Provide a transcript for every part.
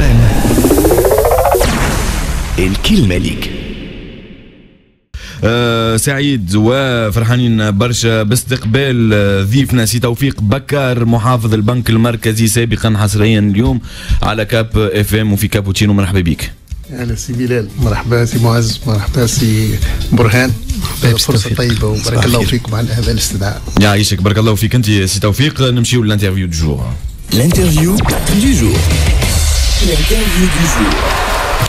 ام الكلمة ليك. آه، سعيد وفرحانين برشا. باستقبال آه، ضيفنا سي توفيق بكار محافظ البنك المركزي سابقا حصريا اليوم على كاب اف ام وفي كابوتشينو. مرحبا بك أهلا سي بلال. مرحبا سي معز. مرحبا سي برهان. فرصة طيبة وبارك الله فيكم على هذا الاستدعاء. يعيشك. بارك الله فيك. أنت سي توفيق. نمشيو لل interview du jour ال interview du jour du jour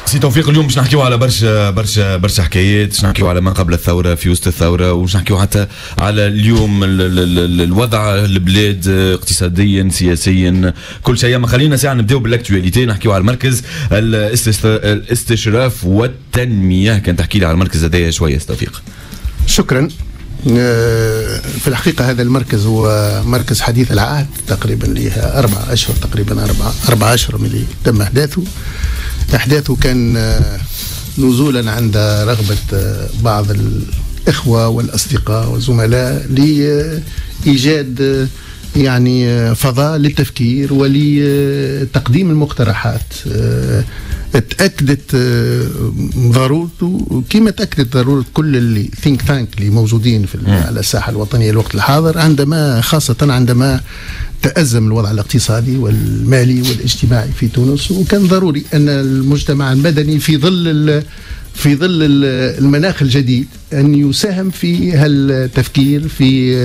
سي توفيق اليوم باش نحكيو على برشا برشا برشا حكايات باش نحكيو على ما قبل الثورة في وسط الثورة وباش نحكيو حتى على اليوم ال ال ال الوضع البلاد اقتصاديا سياسيا كل شيء. ما خلينا ساعة نبداو بال actualité نحكيو على المركز الاستشراف والتنمية. كان تحكي لي على المركز هذايا شوية توفيق. شكرا. في الحقيقة هذا المركز هو مركز حديث العهد تقريبا له أربع أشهر تقريبا أربع أربع أشهر من اللي تم إحداثه. إحداثه كان آه، نزولا عند رغبة آه، بعض الإخوة والأصدقاء والزملاء لإيجاد آه، يعني فضاء للتفكير ولتقديم المقترحات تاكدت ضرورته كما تأكدت ضروره كل اللي ثينك تانك اللي موجودين في على الساحة الوطنية الوقت الحاضر عندما خاصة عندما تأزم الوضع الاقتصادي والمالي والاجتماعي في تونس. وكان ضروري أن المجتمع المدني في ظل في ظل المناخ الجديد أن يساهم في التفكير في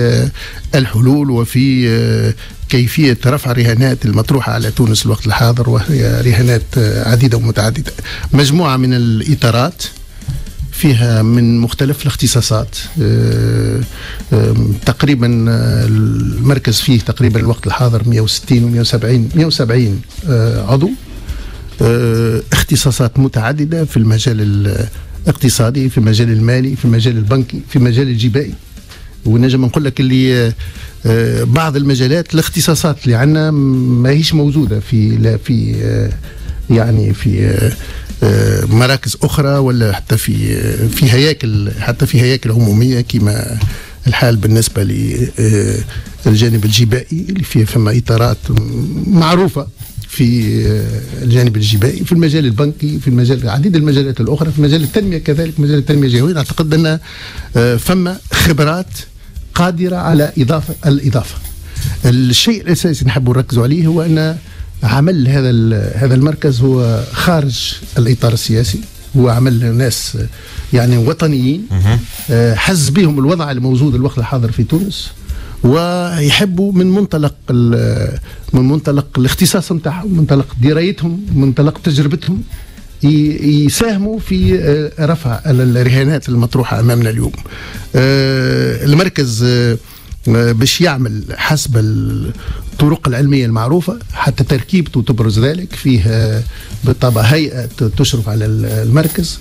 الحلول وفي كيفية رفع الرهانات المطروحة على تونس الوقت الحاضر وهي رهانات عديدة ومتعددة. مجموعة من الإطارات فيها من مختلف الاختصاصات. آه، تقريبا آه، المركز فيه تقريبا الوقت الحاضر 160 و 170 170 عضو. آه، اختصاصات متعددة في المجال الاقتصادي في المجال المالي في المجال البنكي في المجال الجبائي. ونجم نقول لك اللي بعض المجالات الاختصاصات اللي عندنا ما هيش موجودة في لا في يعني في آه، مراكز أخرى ولا حتى في آه، في هياكل حتى في هياكل عمومية كما الحال بالنسبة للجانب آه، الجبائي اللي فيه فما إطارات معروفة في الجانب الجبائي في المجال البنكي في المجال عديد المجالات الأخرى في مجال التنمية كذلك مجال التنمية الجويه اعتقد أن فما خبرات قادرة على اضافه الإضافة. الشيء الأساسي نحب نركزوا عليه هو أن عمل هذا هذا المركز هو خارج الإطار السياسي. هو عمل ناس يعني وطنيين. آه، حز بهم الوضع الموجود الوقت الحاضر في تونس ويحبوا من منطلق من منطلق الاختصاص نتاعهم منطلق درايتهم منطلق تجربتهم. يساهموا في آه، رفع الرهانات المطروحة أمامنا اليوم. آه، المركز باش يعمل حسب الطرق العلمية المعروفة حتى تركيبته تبرز ذلك فيه بالطبع هيئة تشرف على المركز.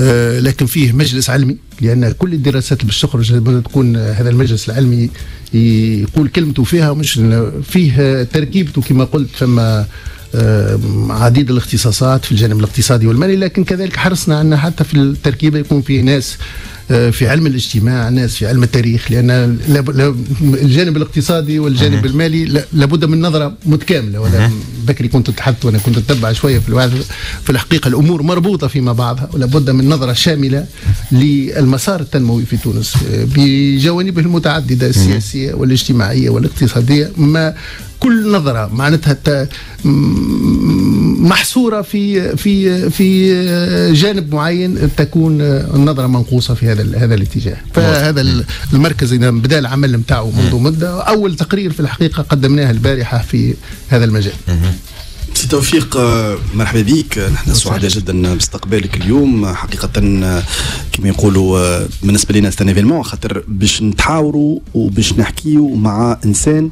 آه، لكن فيه مجلس علمي لأن كل الدراسات اللي باش تخرج تكون هذا المجلس العلمي يقول كلمته فيها مش فيه تركيبته كما قلت آه، عديد الاختصاصات في الجانب الاقتصادي والمالي لكن كذلك حرصنا أن حتى في التركيبة يكون فيه ناس آه، في علم الاجتماع ناس في علم التاريخ لأن الجانب الاقتصادي والجانب المالي لابد من نظرة متكاملة ولا بكري كنت تحدث وأنا كنت أتبع شوية في الوعد في الحقيقة الأمور مربوطة فيما بعضها ولابد من نظرة شاملة للمسار التنموي في تونس آه، بجوانبه المتعددة السياسية والاجتماعية والاقتصادية ما كل نظرة معناتها محصورة في في في جانب معين تكون النظرة منقوصة في هذا هذا الاتجاه. فهذا المركز إذا بدأ العمل نتاعو منذ مدة أول تقرير في الحقيقة قدمناه البارحة في هذا المجال. سي توفيق آه، مرحبا بك. نحن سعداء جدا باستقبالك اليوم. حقيقة آه، كما يقولوا آه، بالنسبة لنا c'est un événement خاطر باش نتحاوروا وباش نحكيوا مع إنسان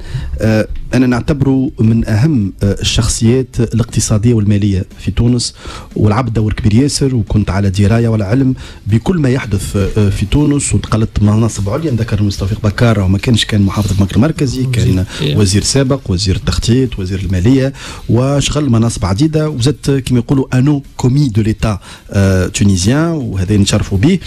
أنا نعتبره من أهم الشخصيات الاقتصادية والمالية في تونس ولعب دور كبير ياسر وكنت على دراية ولا علم بكل ما يحدث في تونس وتقلت مناصب عليا. نذكر سي توفيق بكار وما كانش كان محافظ البنك المركزي كان وزير سابق وزير التخطيط وزير المالية وش شغل مناصب عديدة وزدت كما يقولوا أنو commis de l'État tunisien وهذا نتشرفوا به.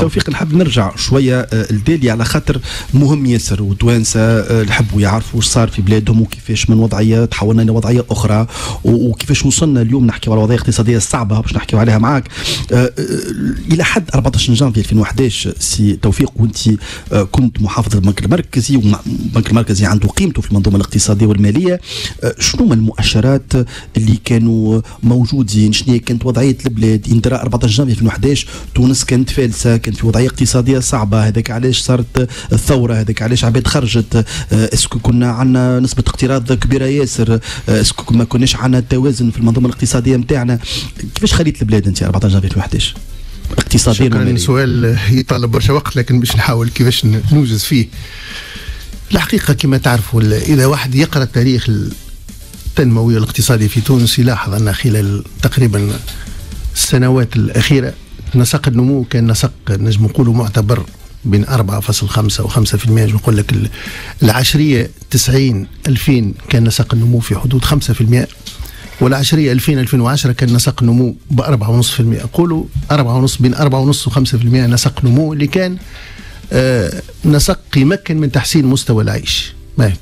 توفيق نحب نرجع شوية لدالي على خاطر مهم ياسر وتوانسه نحبوا يعرفوا واش صار في بلاد بلادهم وكيفاش من وضعية تحولنا إلى وضعية أخرى وكيفاش وصلنا اليوم نحكي على الوضعيه الاقتصاديه الصعبه باش نحكي عليها معك إلى حد 14 جانفي 2011 سي توفيق وانت كنت محافظ البنك المركزي والبنك المركزي عنده قيمته في المنظومة الاقتصادية والمالية. شنو من المؤشرات اللي كانوا موجودين. شنو كانت وضعية البلاد؟ إندراء 14 جانفي 2011 تونس كانت فالسة كانت في وضعية اقتصادية صعبة. هذاك علاش صارت الثورة؟ هذاك علاش عباد خرجت؟ est-ce que كنا عندنا نسبة اقتراض كبيرة ياسر. est-ce que ما كناش عندنا توازن في المنظومة الاقتصادية نتاعنا كيفاش خليت البلاد أنت 14 جانفي 2011 اقتصاديا شكرا سؤال يطلب برشا وقت لكن باش نحاول كيفاش نوجز فيه. الحقيقة كما تعرفوا إذا واحد يقرأ التاريخ التنموي والاقتصادي في تونس يلاحظ أن خلال تقريبا السنوات الأخيرة نسق النمو كان نسق نجم نقولوا معتبر بين 4.5 و 5% نجم نقول لك العشرية 90 2000 كان نسق النمو في حدود 5% والعشرية 2000 2010 كان نسق نمو ب 4.5% قولوا 4.5 بين 4.5 و 5% نسق نمو اللي كان آه نسق يمكن من تحسين مستوى العيش. ما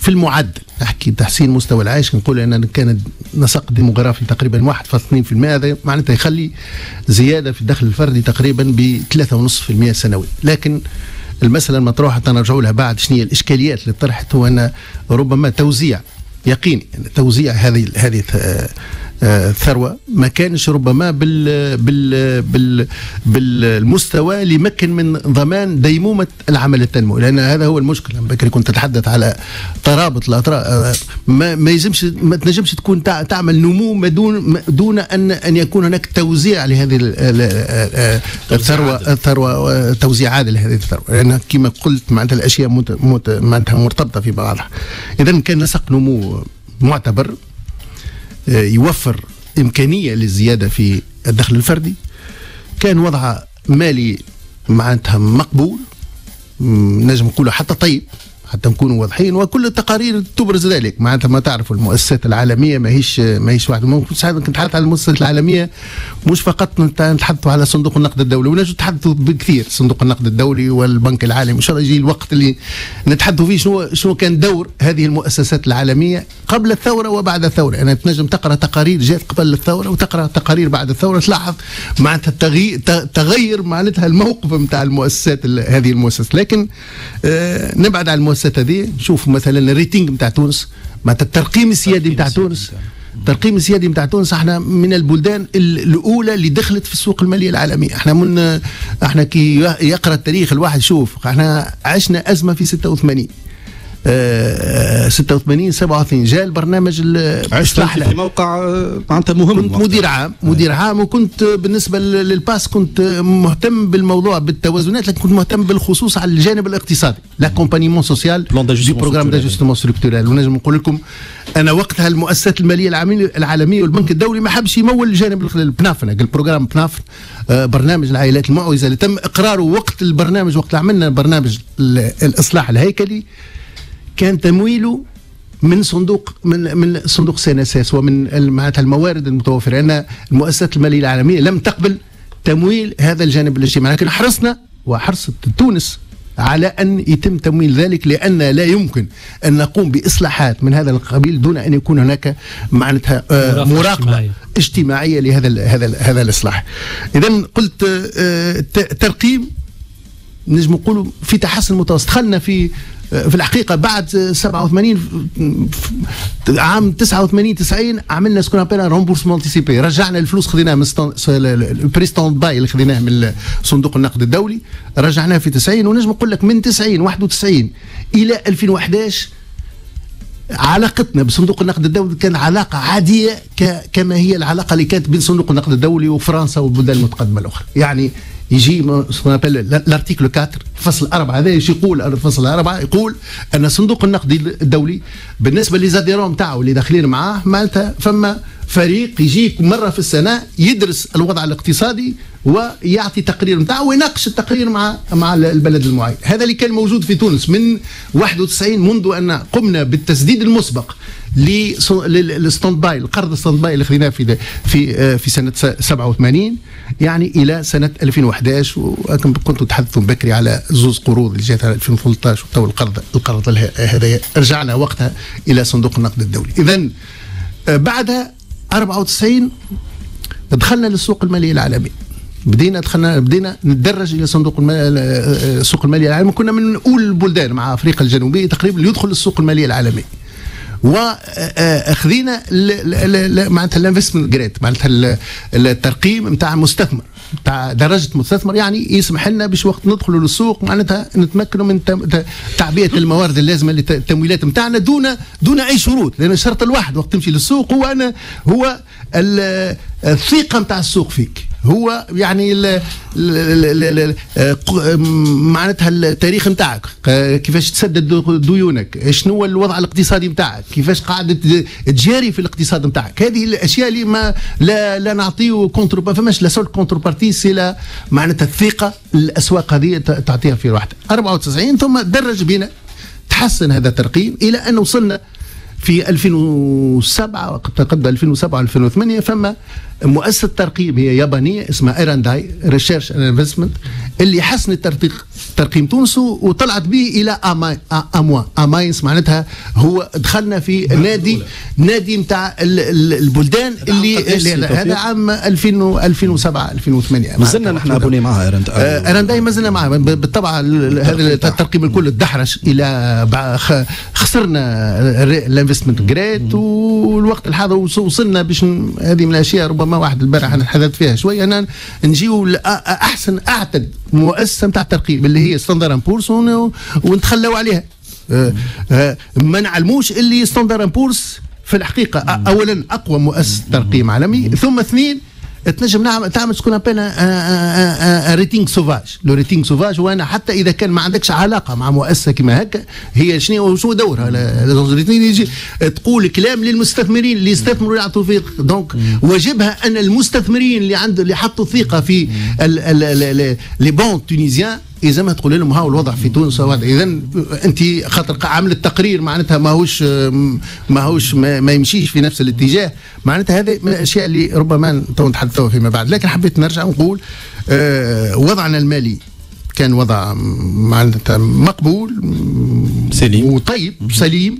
في المعدل. نحكي تحسين مستوى العيش نقول إن كان نسق ديموغرافي تقريبا 1.2% هذا معناتها يخلي زيادة في الدخل الفردي تقريبا ب 3.5% سنوي لكن المسألة المطروحة تنرجعوا لها بعد شنو هي الإشكاليات اللي طرحت هو إن ربما توزيع يقيني يعني توزيع هذه هذه الثروه ما كانش ربما بال بال بال بالمستوى اللي يمكن من ضمان ديمومة العمل التنموي. لأن هذا هو المشكلة. بكري كنت تتحدث على ترابط الأطراف. ما, ما يلزمش ما تنجمش تكون تعمل نمو دون دون ان أن يكون هناك توزيع لهذه الثروة الثروة توزيع عادل لهذه الثروة. لأن كما قلت معناتها الأشياء معناتها مرتبطة في بعضها. اذا كان نسق نمو معتبر. يوفر إمكانية للزيادة في الدخل الفردي. كان وضع مالي معناتها مقبول. نجم نقول حتى طيب. حتى نكونوا واضحين. وكل التقارير تبرز ذلك. معناتها ما تعرف المؤسسات العالمية ما هيش ما هيش واحد. كنت نتحدث على المؤسسات العالمية مش فقط نتحدثوا على صندوق النقد الدولي. ونجم نتحدثوا بكثير. صندوق النقد الدولي والبنك العالمي. ان شاء الله يجي الوقت اللي نتحدثوا فيه شنو شنو كان دور هذه المؤسسات العالمية قبل الثورة وبعد الثورة. يعني تنجم تقرأ تقارير جات قبل الثورة وتقرأ تقارير بعد الثورة. تلاحظ معناتها التغيير تغير معناتها الموقف نتاع المؤسسات هذه المؤسسات. لكن آه نبعد عن المؤسسات. المؤسسات هذه. نشوف مثلا ال rating نتاع تونس. معناتها الترقيم السيادي نتاع تونس. الترقيم السيادي نتاع تونس إحنا من البلدان الأولى اللي دخلت في السوق المالية العالمية. إحنا من إحنا كي يقرأ التاريخ الواحد شوف إحنا عشنا أزمة في 86 86 87 جاء البرنامج الاصلاح في موقع معناتها مهم. كنت مدير عام مدير عام وكنت بالنسبة للباس كنت مهتم بالموضوع بالتوازنات لكن كنت مهتم بالخصوص على الجانب الاقتصادي l'accompagnement social des programmes d'ajustement structurel ونجم نقول لكم أنا وقتها المؤسسات المالية العالمية والبنك الدولي ما حبش يمول الجانب ال PNAFN ال programme PNAFN برنامج العائلات المعوزة. اللي تم إقراره وقت البرنامج وقت عملنا برنامج الإصلاح الهيكلي كان تمويله من صندوق من من صندوق سيناسيس ومن معناتها الموارد المتوفرة لأن المؤسسات المالية العالمية لم تقبل تمويل هذا الجانب الاجتماعي لكن حرصنا وحرصت تونس على أن يتم تمويل ذلك لأن لا يمكن أن نقوم بإصلاحات من هذا القبيل دون أن يكون هناك معناتها مراقبة اجتماعية لهذا هذا هذا الإصلاح. اذا قلت ترقيم نجم نقولوا في تحسن متوسط دخلنا في في الحقيقة بعد 87 عام 89 90 عملنا ce qu'on appelle remboursement anticipé رجعنا الفلوس خذيناها من ال prêt stand-by اللي خذيناه من صندوق النقد الدولي. رجعناه في 90 ونجم نقول لك من 90 91 إلى 2011 علاقتنا بصندوق النقد الدولي كان علاقة عادية كما هي العلاقة اللي كانت بين صندوق النقد الدولي وفرنسا والبلدان المتقدمة الأخرى. يعني يجي ال article 4 فصل 4 هذا إيش يقول الفصل 4 يقول أن صندوق النقد الدولي بالنسبة ل les adhérents تاعو اللي داخلين معاه معناتها فما فريق يجيك مرة في السنة يدرس الوضع الاقتصادي ويعطي تقرير نتاعه ويناقش التقرير مع مع البلد المعين. هذا اللي كان موجود في تونس من 91 منذ أن قمنا بالتسديد المسبق لل stand-by القرض ال stand-by اللي خذيناه في في في سنة 87 يعني إلى سنة 2011 وكنتوا تحدثوا بكري على زوز قروض اللي جات 2013 وتو القرض القرض هذا رجعنا وقتها إلى صندوق النقد الدولي. اذا آه، بعدها 94 دخلنا للسوق المالي العالمي. بدينا دخلنا بدينا نتدرج إلى صندوق السوق المالي العالمي. كنا من أول البلدان مع أفريقيا الجنوبية تقريبا يدخل السوق المالي العالمي. واخذينا معناتها ال investment grade معناتها الترقيم نتاع مستثمر. تاع درجة مستثمر يعني يسمح لنا باش وقت ندخلوا للسوق معناتها نتمكنوا من تعبئة الموارد اللازمة للتمويلات نتاعنا دون دون أي شروط لأن الشرط الواحد وقت تمشي للسوق هو أنا هو الثقة نتاع السوق فيك. هو يعني ال ال ال معناتها التاريخ نتاعك. كيفاش تسدد ديونك؟ شنو هو الوضع الاقتصادي نتاعك؟ كيفاش قاعد تجاري في الاقتصاد نتاعك؟ هذه الأشياء اللي ما لا لا نعطيه contre ما فماش la seule contrepartie c'est معناتها الثقة الأسواق هذه تعطيها في روحها 94 ثم درج بنا تحسن هذا الترقيم إلى أن وصلنا في 2007 قبل 2007 2008 فما مؤسسة ترقيم هي يابانية اسمها R and I Research and Investment اللي حسنت ترقيم تونس وطلعت به إلى A moins. A minus معناتها هو دخلنا في نادي نادي نتاع البلدان اللي هذا عام 2000 2007 2008 مازلنا نحن abonnés معها إيرانداي. إيرانداي مازلنا معها. بالطبع هذا الترقيم الكل تدحرج إلى خسرنا ال investment grade والوقت الحاضر وصلنا باش هذه من الأشياء ربما ما واحد البارح أنا تحدثت فيها شوية أنا نجيو أحسن أعتى مؤسسة نتاع الترقيم اللي هي Standard & Poor's ونتخلوا عليها. أه، أه، ما نعلموش اللي Standard & Poor's في الحقيقة اولا أقوى مؤسسة ترقيم عالمي ثم اثنين تنجم نعمل تعمل ce qu'on appelle rating sauvage le rating sauvage وأنا حتى إذا كان ما عندكش علاقة مع مؤسسة كما هكا هي شنو شو دورها؟ يجي تقول كلام للمستثمرين اللي يستثمروا يعطوا فيه donc واجبها أن المستثمرين اللي عنده اللي حطوا ثقة في لي بون تونيزيان اذا ما تقول لهم ها الوضع في تونس اذا أنت خاطر عامل التقرير معناتها ماهوش ماهوش ما, ما يمشيش في نفس الاتجاه. معناتها هذه من الأشياء اللي ربما نتحدثوا فيما بعد. لكن حبيت نرجع ونقول آه وضعنا المالي كان وضع معناتها مقبول سليم. وطيب سليم.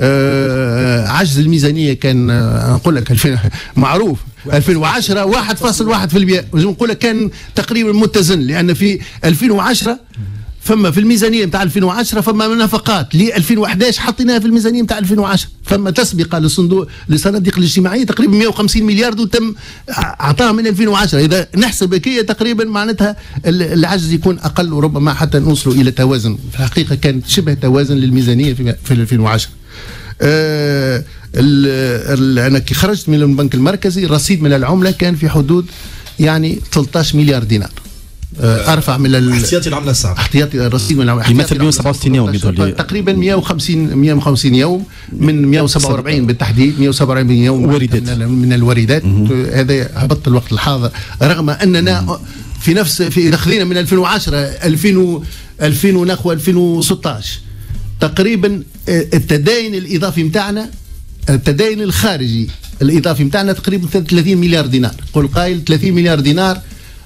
آه عجز الميزانية كان آه نقول لك معروف. 2010 1.1 في المئة نقول كان تقريبا متزن لأن في 2010 فما في الميزانية نتاع 2010 فما نفقات ل 2011 حطيناها في الميزانية نتاع 2010 فما تسبقة للصندوق للصناديق الاجتماعية تقريبا 150 مليار وتم اعطاها من 2010 إذا نحسب هي تقريبا معناتها العجز يكون أقل وربما حتى نوصلوا إلى توازن. في الحقيقة كان شبه توازن للميزانية في 2010 آه أنا كي خرجت من البنك المركزي الرصيد من العملة كان في حدود يعني 13 مليار دينار. آه، أرفع من احتياطي العملة الصعبه احتياطي الرصيد من العملة. يمثل 167 يوم تقريبا 150 150 يوم من 147 بالتحديد 147 يوم واردات من الواردات هذا هبط الوقت الحاضر. رغم أننا في نفس في إذا خذينا من 2010 2000 2000 ونحو 2016 تقريبا آه، التداين الإضافي نتاعنا التدين الخارجي الإضافي نتاعنا تقريبا 30 مليار دينار. قل قائل 30 مليار دينار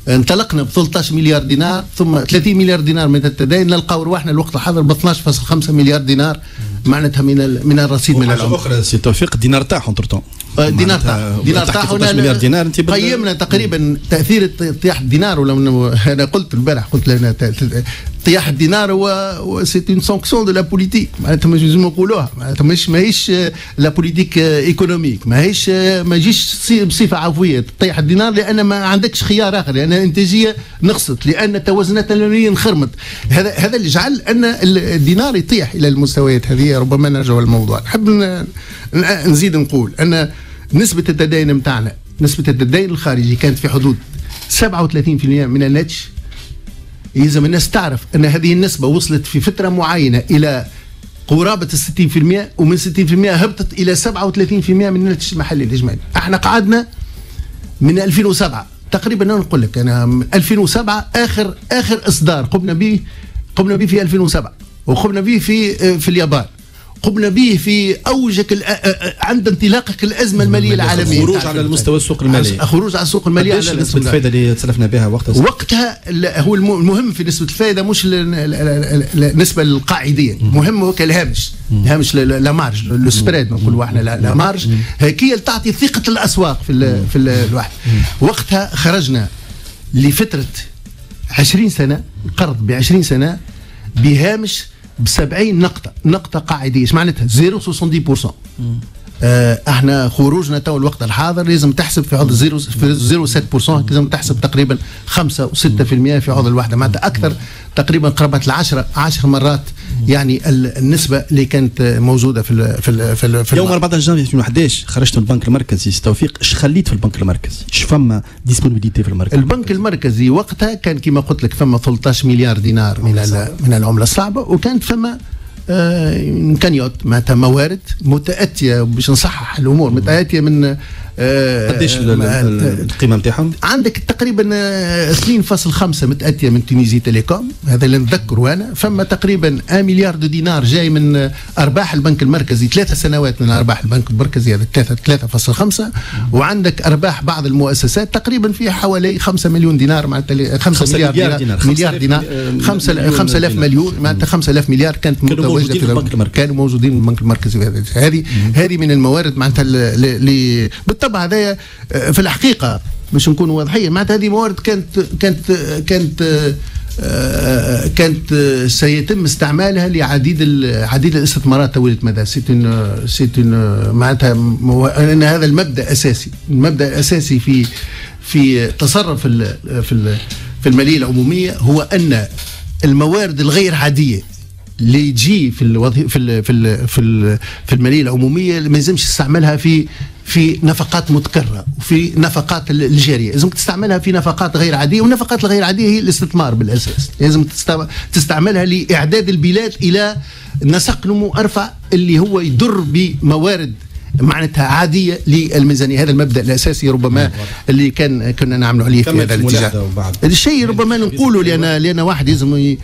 انطلقنا ب 13 مليار دينار ثم 30 مليار دينار من التدين نلقاو رواحنا الوقت الحاضر ب 12.5 مليار دينار. معناتها من من الرصيد من العمله أخرى سي توفيق الدينار تاعهم تورتون دينار تاع دينار تاع مليار دينار أنت قيمنا تقريبا تأثير طياح الدينار ولا أنا قلت البارح قلت لنا طياح الدينار هو c'est une sanction de la politique معناتها لازم نقولوها. معناتها مش ماهيش la politique économique ماهيش ما يجيش بصفة عفوية. تطيح الدينار لأن ما عندكش خيار آخر. لأن الانتاجيه نقصت. لأن التوازنات الكلية انخرمت هذا هذا اللي جعل أن الدينار يطيح إلى المستويات هذه. ربما نرجع للموضوع. نحب نزيد نقول أن نسبة التدين متاعنا نسبة التدين الخارجي كانت في حدود 37% من الناتج. يلزم الناس تعرف أن هذه النسبة وصلت في فترة معينة إلى قرابة ال 60% ومن 60% هبطت إلى 37% من الناتج المحلي الإجمالي. إحنا قعدنا من 2007 تقريبا أنا نقول لك أنا من 2007 اخر آخر إصدار قمنا به قمنا به في 2007 وقمنا به في في اليابان. قمنا به في أوجك عند انطلاقك الأزمة المالية العالمية. خروج على المستوى السوق المالي. خروج على السوق المالية قديش على نسبة. الفائده اللي تسلفنا بها وقتها وقتها هو الم- المهم في نسبة الفائده مش ال- ال- ال- ال- النسبة القاعديه المهم هو كالهامش. الهامش لا- مارج لو سبريد نقولوا إحنا لا, مارج. هي اللي تعطي ثقة الأسواق في ال في ال الواحد. وقتها خرجنا لفترة 20 سنة القرض ب 20 سنة بهامش ب 70 نقطة نقطة قاعدية إيش معناتها؟ 0.70% آه، إحنا خروجنا تو الوقت الحاضر لازم تحسب في عوض 0 في 0.7% لازم تحسب تقريبا 5 و6% في عوض الواحدة معناتها أكثر تقريبا قرابة ال 10 10 مرات يعني ال- النسبة اللي كانت موجودة في ال في ال في, ال في euro market. 14 جانفي 2011 خرجت من البنك المركزي سي توفيق إيش خليت في البنك المركزي؟ إيش فما disponibilité في المركز؟ البنك المركزي وقتها كان كما قلت لك فما 13 مليار دينار من من العملة الصعبة وكانت فما آه، امكانيات معناتها موارد متأتية باش نصحح الأمور متأتية من آه، قديش ما- ال- القيمة نتاعهم؟ عندك تقريبا آه، 2.5 متاتيه من Tunisie Telecom. هذا اللي نتذكره أنا. فما تقريبا 1 milliard de dinars جاي من آه، أرباح البنك المركزي. ثلاثة سنوات من أرباح البنك المركزي هذا 3 3.5 وعندك أرباح بعض المؤسسات تقريبا فيها حوالي 5 مليون دينار معناتها 5 خمسة مليار دينار دينار. مليار دينار. خمسة آلاف 5000 مليون مليون معناتها 5000 مليار كانت متواجده موجودين في البنك المركزي. كانوا موجودين في البنك المركزي. هذه هذه من الموارد معناتها اللي بالطبع هذايا آه، في الحقيقة باش نكونوا واضحين معناتها هذه موارد كانت كانت كانت آه، آه، كانت سيتم استعمالها لعديد عديد الاستثمارات طويله المدى سيت سيت معناتها إن هذا المبدأ أساسي المبدأ الأساسي في في تصرف في في المالية العمومية هو أن الموارد الغير عادية اللي تجي في الوظيفه في في في في المالية العمومية ما يلزمش تستعملها في في نفقات متكررة وفي نفقات ال- الجارية. لازم تستعملها في نفقات غير عادية والنفقات الغير عادية هي الاستثمار بالأساس. لازم تست- تستعملها لإعداد البلاد إلى نسق نمو أرفع اللي هو يضر بموارد معناتها عادية للميزانية. هذا المبدأ الأساسي ربما اللي كان كنا نعملوا عليه في هذا الاتجاه. الشيء ربما نقوله لأن لأن واحد لازم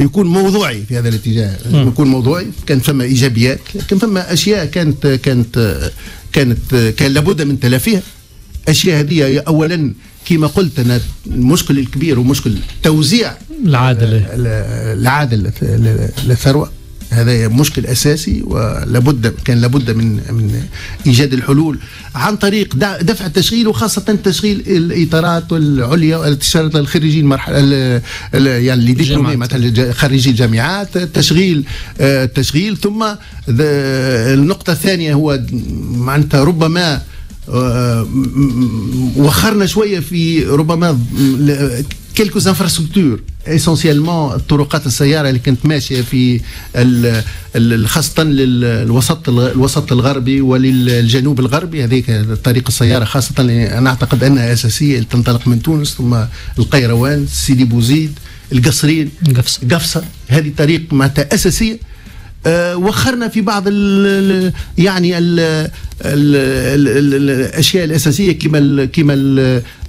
يكون موضوعي في هذا الاتجاه. يكون موضوعي. كان فما إيجابيات لكن فما أشياء كانت كانت كانت كان لابد من تلافيها. اشياء هذه اولا كما قلت أنا المشكل الكبير ومشكل توزيع العادلة. ال- العادل للث- لل- للثروه هذا مشكل أساسي ولابد كان لابد من من إيجاد الحلول عن طريق دفع التشغيل وخاصة تشغيل الإطارات العليا والاستشارات الخريجين ال- يعني اللي دبلومي. مثلا خريجي الجامعات تشغيل آه، تشغيل ثم النقطة الثانية هو معناتها ربما آه، وخرنا شوية في ربما quelques infrastructures essentiellement الطرقات السيارة اللي كانت ماشية في خاصة للوسط الوسط الغربي وللجنوب الغربي. هذيك طريق السيارة خاصة أنا أعتقد أنها أساسية تنطلق من تونس ثم القيروان سيدي بوزيد القصرين قفصة. قفصة. هذه طريق معناتها أساسية. آه، وخرنا في بعض ال ال يعني ال ال ال ال الاشياء الاساسيه كما كما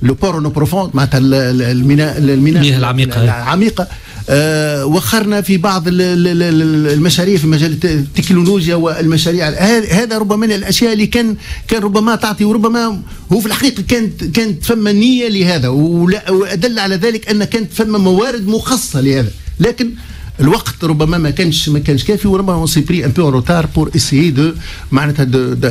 le port en eau profonde معناتها ال- ال- الميناء المياه العميقة. العميقه آه، وخرنا في بعض ال- ال- ال- المشاريع في مجال الت- التكنولوجيا والمشاريع هذا ربما من الاشياء اللي كان كان ربما تعطي وربما هو في الحقيقة كانت كانت فما نيه لهذا وادل على ذلك ان كانت فما موارد مخصصه لهذا لكن الوقت ربما ما كانش ما كانش كافي وربما on s'est pris un peu en retard pour essayer de معناتها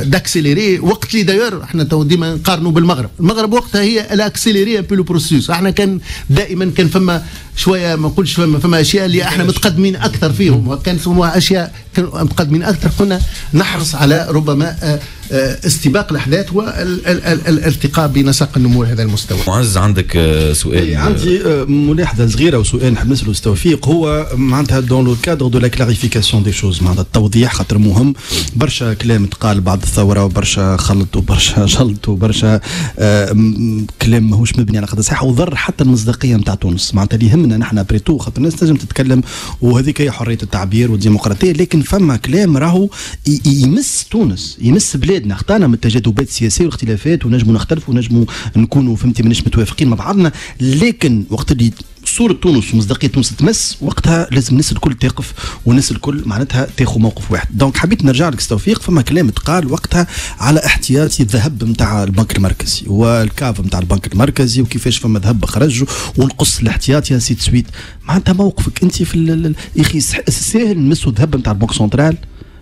d'accélérer وقت اللي داير إحنا تو ديما نقارنوا بالمغرب. المغرب وقتها هي elle a accéléré un peu le processus إحنا كان دائما كان فما شوية ما نقولش فما فما أشياء اللي إحنا متقدمين أكثر فيهم. كان فما أشياء متقدمين أكثر. كنا نحرص على ربما آه، آه، استباق الأحداث والارتقاء بنسق النمو لهذا المستوى. معز عندك آه، سؤال. عندي ملاحظة صغيرة وسؤال نحب نساله توفيق هو معناتها dans le cadre de la clarification des choses معناتها التوضيح خاطر مهم. برشا كلام تقال بعد الثورة وبرشا خلط وبرشا جلط وبرشا كلام ماهوش مبني على قدر صحيح وضر حتى المصداقية نتاع تونس. معناتها اللي يهم يهمنا نحن بريتو خاطر الناس تنجم تتكلم وهذيك هي حرية التعبير والديمقراطية لكن فما كلام راهو يمس تونس يمس بلادنا. اخطانا من التجاذبات السياسية والاختلافات ونجموا نختلفوا ونجموا نكونوا فهمتي ماناش متوافقين مع بعضنا لكن وقت اللي صورة تونس ومصداقية تونس تمس وقتها لازم الناس الكل تقف والناس الكل معناتها تاخذ موقف واحد. donc حبيت نرجع لك توفيق فما كلام تقال وقتها على احتياطي الذهب نتاع البنك المركزي. والكاف نتاع البنك المركزي وكيفاش فما ذهب خرج ونقص الاحتياطي et ainsi de suite. معناتها موقفك انت في يا أخي ساهل نمسوا الذهب نتاع ال banque centrale.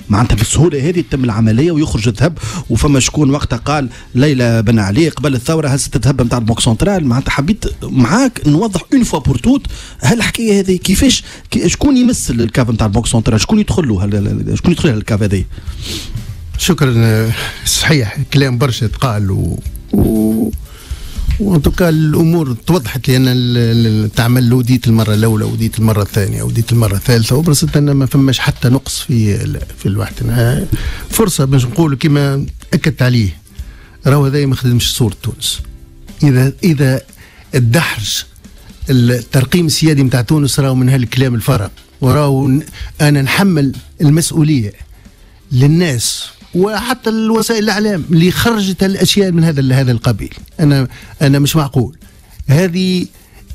معناتها بالسهولة هذه تتم العملية ويخرج الذهب. وفما شكون وقتها قال ليلى بن علي قبل الثورة هزت الذهب نتاع ال banque centrale معناتها حبيت معاك نوضح une fois pour toutes هالحكاية هذه. كيفاش شكون يمس ال cave نتاع ال banque centrale شكون يدخل له شكون يدخل ال cave هذه؟ شكرا صحيح كلام برشا تقال و, و... و en tout cas الأمور توضحت لأن تعمل audit المرة الأولى audit المرة الثانية audit المرة الثالثة وبرصت أن ما فماش حتى نقص في في الواحد. فرصة باش نقول كما أكدت عليه راهو هذا ما خدمش صورة تونس. اذا إذا الدحرج الترقيم السيادي نتاع تونس راهو من هالكلام الفارغ. وراهو أنا نحمل المسؤولية للناس وحتى الوسائل الإعلام اللي خرجت الاشياء من هذا هذا القبيل. أنا أنا مش معقول. هذه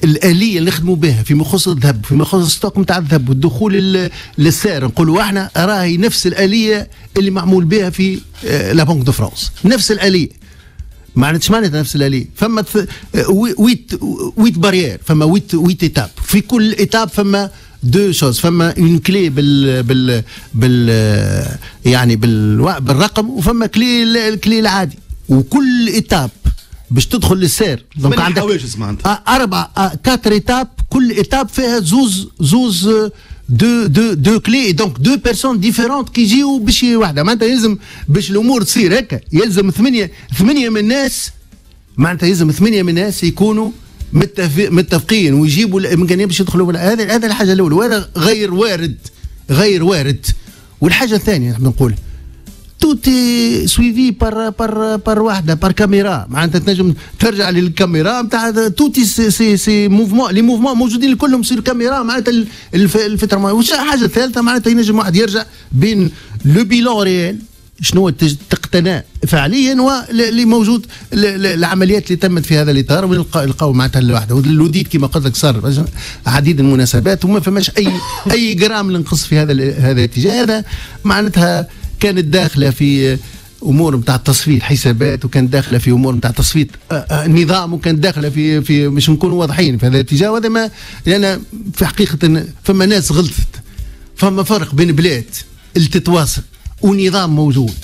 الآلية اللي نخدموا بها فيما يخص الذهب فيما يخص الستوك نتاع الذهب والدخول للسعر. نقولوا إحنا راهي نفس الآلية اللي معمول بها في آه، la Banque de France. نفس الآلية. معناتها معناتها نفس الآلية. فما آه، huit huit barrières فما huit huit étapes. في كل étape فما deux choses فما une clé بال بال بال يعني بال بالرقم وفما clé ال clé العادي. وكل étape باش تدخل للسير. donc عندك حواجز معناتها أربع quatre étapes كل étape فيها زوز زوز deux deux deux clés donc deux personnes différentes كي يجيو باش واحدة. معناتها يلزم باش الأمور تصير هكا. يلزم ثمانية ثمانية من الناس معناتها يلزم ثمانية من الناس يكونوا متفقين ويجيبوا الامكانيه باش يدخلوا هذا هذا الحاجة الأولى وهذا غير وارد. غير وارد. والحاجة الثانية نحب نقول tout est suivi par par par واحدة par caméra معناتها تنجم ترجع للكاميرا نتاع tout ces ces ces mouvements les mouvements موجودين كلهم sur caméra معناتها الفترة وش حاجة ثالثة؟ معناتها ينجم واحد يرجع بين le bilan réel. شنو تقتنى فعليا واللي موجود العمليات اللي تمت في هذا الإطار ونلقاو معناتها لوحده. l'audit كما قلت لك صار عديد المناسبات وما فماش اي أي gramme لنقص في هذا هذا الاتجاه. هذا معناتها كانت داخلة في أمور نتاع تصفيه حسابات وكانت داخلة في أمور نتاع تصفيه نظام وكانت داخلة في في باش نكونوا واضحين في هذا الاتجاه. وهذا ما لأن في حقيقة فما ناس غلطت فما فرق بين بلاد اللي تتواصل ونظام موجود.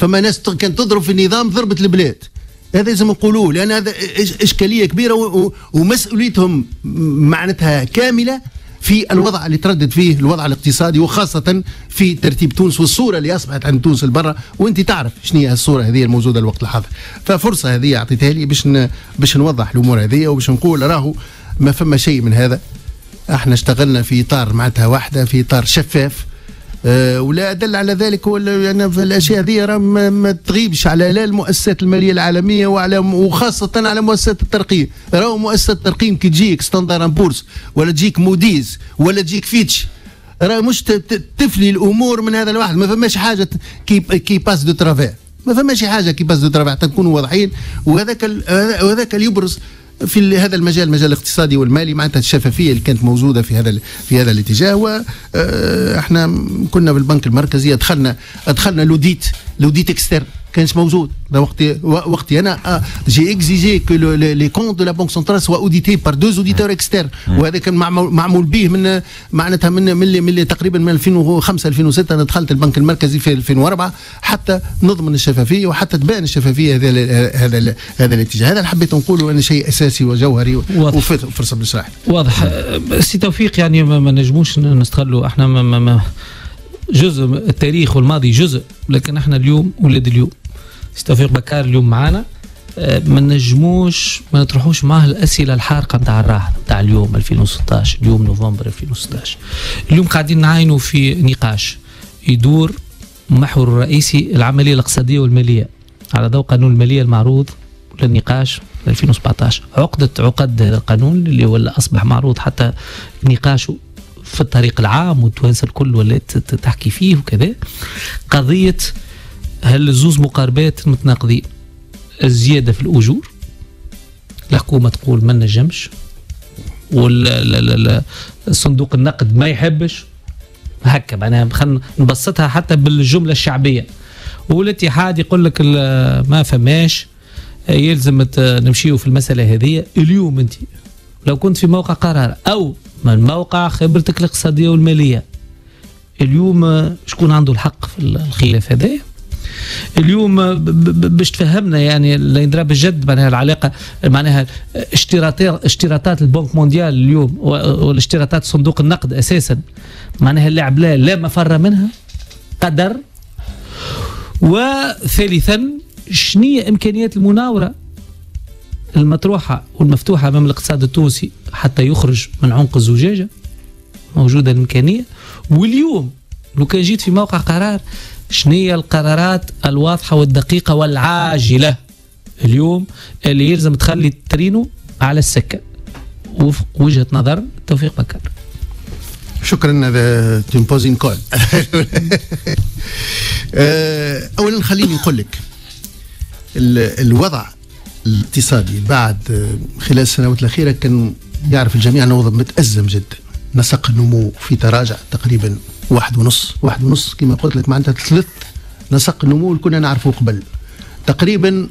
فما ناس كانت تضرب في النظام ضربت البلاد. هذا لازم نقولوه لأن هذا إشكالية كبيرة ومسؤوليتهم معناتها كاملة في الوضع اللي تردد فيه الوضع الاقتصادي وخاصة في ترتيب تونس والصورة اللي أصبحت عند تونس البرة. وأنت تعرف شنو هي الصورة هذه الموجودة الوقت الحاضر. ففرصة هذه أعطيتها لي باش باش نوضح الأمور هذه وباش نقول راهو ما فما شيء من هذا. إحنا اشتغلنا في إطار معناتها واحدة في إطار شفاف. ولا دل على ذلك هو يعني في الأشياء هذه راه ما تغيبش على لا المؤسسات المالية العالمية وعلى وخاصة على مؤسسات الترقيم راهو مؤسسة الترقيم كي تجيك Standard & Poor's ولا تجيك موديز ولا تجيك فيتش راه مش تفلي الأمور من هذا الواحد. ما فماش حاجة كي qui passe de travers ما فماش حاجة qui passe de travers تكونوا واضحين. وهذاك وهذاك اللي يبرز في هذا المجال المجال الاقتصادي والمالي معناتها الشفافية اللي كانت موجودة في هذا في هذا الاتجاه. وإحنا كنا بالبنك المركزي ادخلنا ادخلنا l'audit l'audit externe. كانش موجود. وقتي وقتي أنا j'ai exigé que les comptes de la banque centrale soient audités par deux auditeurs externes وهذا كان معمول به من معناتها من من, من تقريبا من 2005 2006 أنا دخلت البنك المركزي في 2004 حتى نضمن الشفافية وحتى تبان الشفافية هذا هذا هذا الاتجاه. هذا اللي حبيت نقوله انه شيء أساسي وجوهري وفرصه بنشرح واضح. سي توفيق يعني ما نجموش نستغلوا. إحنا ما, ما, ما جزء التاريخ والماضي جزء لكن إحنا اليوم ولاد اليوم. توفيق بكار اليوم معانا. آه، ما نجموش ما نطرحوش معاه الأسئلة الحارقة نتاع الراحة نتاع اليوم 2016 اليوم نوفمبر 2016 اليوم قاعدين نعاينوا في نقاش يدور محور الرئيسي العملية الاقتصادية والمالية. على ضوء قانون المالية المعروض للنقاش 2017 عقدة عقد هذا القانون اللي ولا أصبح معروض حتى نقاشه في الطريق العام والتوانسة الكل ولات تحكي فيه وكذا. قضية هل الزوز مقاربات متناقضين الزيادة في الأجور؟ الحكومة تقول ما نجمش والصندوق النقد ما يحبش. هكا معناها خلينا نبسطها حتى بالجملة الشعبية. والاتحاد يقول لك ما فماش يلزم نمشيو في المسألة هذه اليوم أنت. لو كنت في موقع قرار أو من موقع خبرتك الاقتصادية والمالية اليوم شكون عنده الحق في الخلاف هذا؟ اليوم باش تفهمنا يعني اللي يضرب الجد معناها العلاقة معناها اشتراطات اشتراطات البنك مونديال اليوم والاشتراطات صندوق النقد أساسا معناها اللعب لا لا مفر منها قدر. وثالثا شنية إمكانيات المناورة المطروحة والمفتوحة أمام الاقتصاد التونسي حتى يخرج من عنق الزجاجة؟ موجودة الإمكانية. واليوم لو كان جيت في موقع قرار شنو هي القرارات الواضحة والدقيقة والعاجلة؟ اليوم اللي يلزم تخلي الترينو على السكة. وفق وجهة نظر توفيق بكار. شكرا هذا t'imposes une colle. اولا خليني نقول لك الوضع الاقتصادي بعد آه، خلال السنوات الأخيرة كان يعرف الجميع أنه وضع متأزم جدا. نسق النمو في تراجع تقريبا واحد ونص واحد ونص كما قلت لك معناتها ثلاث نسق النمو اللي كنا نعرفه قبل. تقريبا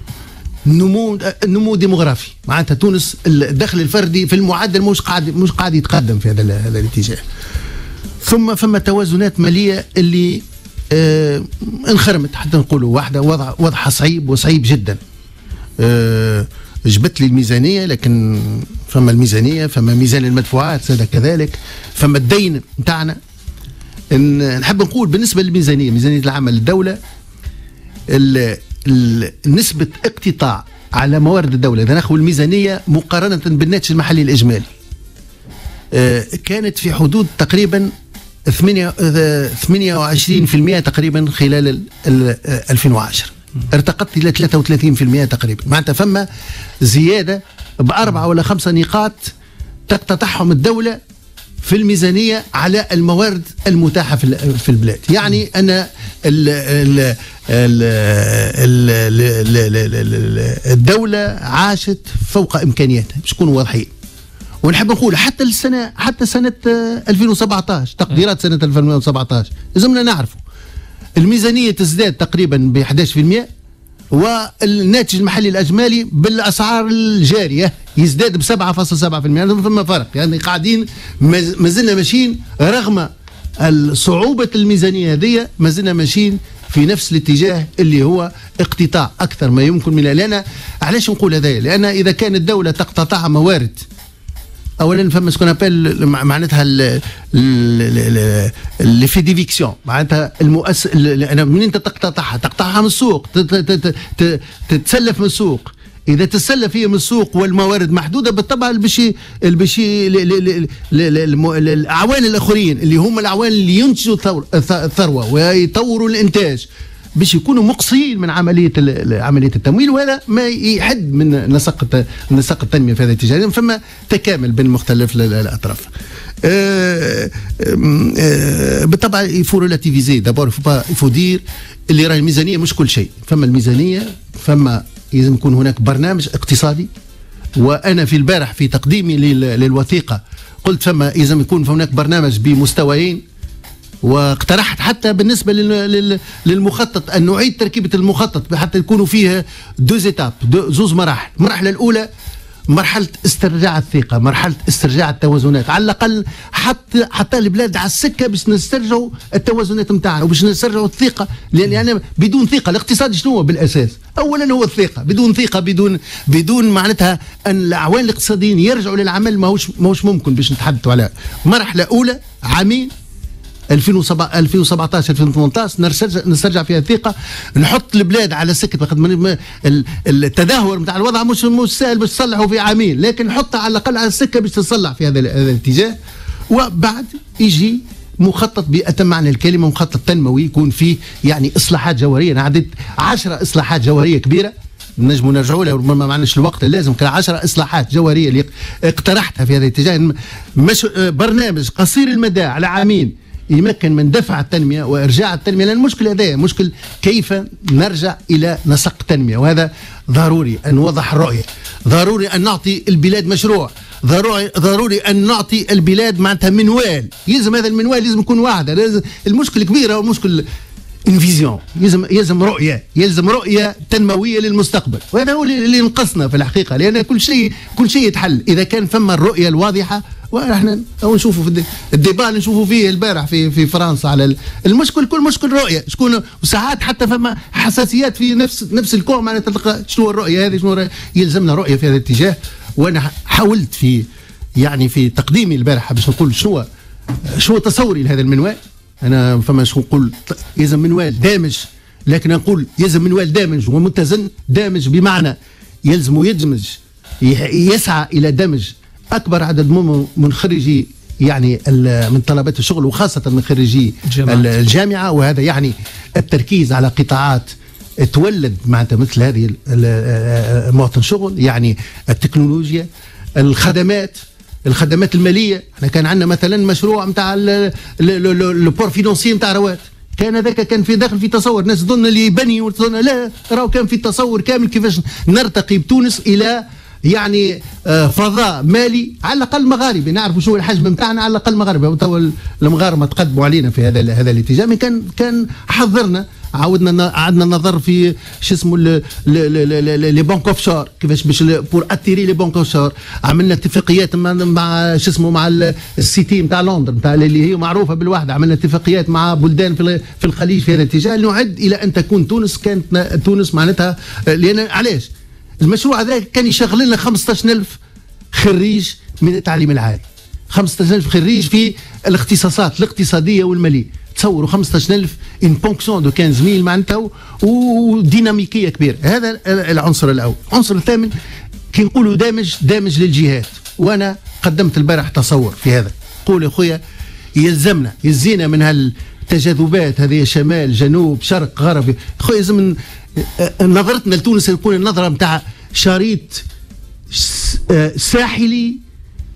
نمو نمو ديموغرافي. معناتها تونس الدخل الفردي في المعدل مش قاعد مش قاعد يتقدم في هذا هذا الاتجاه. ثم فما توازنات مالية اللي آه انخرمت حتى نقولوا واحدة وضع وضعها صعيب وصعيب جدا. آه جبت لي الميزانية لكن فما الميزانية فما ميزان المدفوعات هذا كذلك. فما الدين نتاعنا نحب نقول بالنسبة للميزانية ميزانية العمل الدولة نسبة اقتطاع على موارد الدولة. إذا ناخذ الميزانية مقارنة بالناتج المحلي الإجمالي. آه، كانت في حدود تقريبا 28% تقريبا خلال 2010 ارتقت إلى 33% تقريبا. معناتها فما زيادة بأربعة ولا خمسة نقاط تقتطعهم الدولة في الميزانيه على الموارد المتاحه في البلاد يعني أنا الدولة عاشت فوق امكانياتها باش نكونوا واضحين ونحب نقول حتى السنة حتى سنه 2017 تقديرات سنه 2017 لازمنا نعرفوا الميزانيه تزداد تقريبا ب 11% والناتج المحلي الأجمالي بالأسعار الجارية يزداد ب 7.7% يعني ثم فرق. يعني قاعدين ما زلنا ماشيين رغم صعوبة الميزانية هذه ما زلنا ماشيين في نفس الاتجاه اللي هو اقتطاع أكثر ما يمكن من لأن علاش نقول هذا لأن إذا كانت الدولة تقتطع موارد اولا فما سكون ابل معناتها اللي في ديفيكسيون معناتها المؤس أنا منين تقطعها تقطعها من السوق تتسلف من السوق. إذا تسلف هي من السوق والموارد محدودة بالطبع البشي البشي الأعوان الآخرين اللي هم الأعوان اللي ينتجوا الثروة ويطوروا الإنتاج. باش يكونوا مقصيين من عملية عملية التمويل وهذا ما يحد من نسق نسق التنمية في هذا الاتجاه فما تكامل بين مختلف الأطراف. أه أه بالطبع il faut relativiser d'abord il faut dire اللي راه الميزانية مش كل شيء. فما الميزانية فما لازم يكون هناك برنامج اقتصادي. وأنا في البارح في تقديمي للوثيقة قلت فما لازم يكون هناك برنامج بمستويين. واقترحت حتى بالنسبة للمخطط أن نعيد تركيبة المخطط حتى يكونوا فيه دوز ايتاب زوز مراحل. المرحلة الأولى مرحلة استرجاع الثقة مرحلة استرجاع التوازنات. على الأقل حتى حتى البلاد على السكة باش نسترجعوا التوازنات نتاعنا وباش نسترجعوا الثقة. لأن يعني بدون ثقة الاقتصاد شنو هو بالأساس؟ اولا هو الثقة. بدون ثقة بدون بدون معناتها أن الأعوان الاقتصاديين يرجعوا للعمل ماهوش ماهوش ممكن باش نتحدثوا على مرحلة أولى عامين. 2017 2018 نرجع نسترجع فيها الثقة. نحط البلاد على سكه التدهور نتاع الوضع مش مش سهل باش تصلحه في عامين لكن نحطها على الأقل على السكة باش تصلح في هذا الاتجاه. وبعد يجي مخطط بأتم معنى الكلمة مخطط تنموي يكون فيه يعني إصلاحات جوهرية. أنا عديت 10 إصلاحات جوهرية كبيرة. نجموا نرجعوا لها ربما ما عندناش الوقت اللازم كان 10 إصلاحات جوهرية اللي اقترحتها في هذا الاتجاه. مش برنامج قصير المدى على عامين يمكن من دفع التنمية وإرجاع التنمية لأن المشكل هذا مشكل كيف نرجع إلى نسق التنمية وهذا ضروري أن نوضح الرؤية ضروري أن نعطي البلاد مشروع ضروري ضروري أن نعطي البلاد معناتها منوال يلزم هذا المنوال لازم يكون واحد لازم المشكل كبير هو une vision يلزم يلزم رؤية. يلزم رؤية تنموية للمستقبل. وهذا هو اللي نقصنا في الحقيقة لأن كل شيء كل شيء يتحل. إذا كان فما الرؤية الواضحة وإحنا أو نشوفوا في ال débat نشوفوا فيه البارح في في فرنسا على المشكل كل مشكل رؤية. شكون وساعات حتى فما حساسيات في نفس نفس الكون معناتها تلقى شنو الرؤية هذه شنو يلزمنا رؤية في هذا الاتجاه. وأنا حاولت في يعني في تقديمي البارحة باش نقول شنو شنو تصوري لهذا المنوال. أنا فما شو نقول يلزم منوال دامج. لكن نقول يلزم منوال دامج ومتزن دامج بمعنى يلزم يدمج يسعى إلى دمج. أكبر عدد من خريجي يعني من طلبات الشغل وخاصة من خريجي الجامعة. وهذا يعني التركيز على قطاعات تولد معناتها مثل هذه مواطن شغل يعني التكنولوجيا الخدمات. الخدمات المالية. إحنا كان عندنا مثلا مشروع نتاع ال port financier نتاع رواد. كان هذاك كان في داخل في تصور. ناس تظن اللي يبني وتظن لا راهو كان في تصور كامل كيفاش نرتقي بتونس إلى يعني آه، فضاء مالي على الأقل مغاربي. نعرف شو الحجم نتاعنا على الأقل مغاربي. تو المغاربة تقدموا علينا في هذا هذا الاتجاه. كان كان حضرنا عاودنا عندنا نظر في شو اسمه les banques offshore. كيفاش باش pour attirer les banques offshore عملنا اتفاقيات مع شو اسمه مع ال City نتاع لندن نتاع اللي هي معروفة بالوحدة. عملنا اتفاقيات مع بلدان في في الخليج في هذا الاتجاه. نعد إلى أن تكون تونس. كانت تونس معناتها لأن علاش؟ المشروع هذا كان يشغل لنا 15000 خريج من التعليم العالي 15000 خريج في الاختصاصات الاقتصادية والمالية. تصوروا 15000 une ponction de 15000 معناتها وديناميكية كبيرة. هذا العنصر الأول. العنصر الثاني كي نقولوا دامج دامج للجهات. وأنا قدمت البارح تصور في هذا. قول يا خويا يلزمنا يزينا من هالتجاذبات هذه شمال جنوب شرق غرب. خويا لازم نظرتنا لتونس تكون النظرة نتاع شريط ساحلي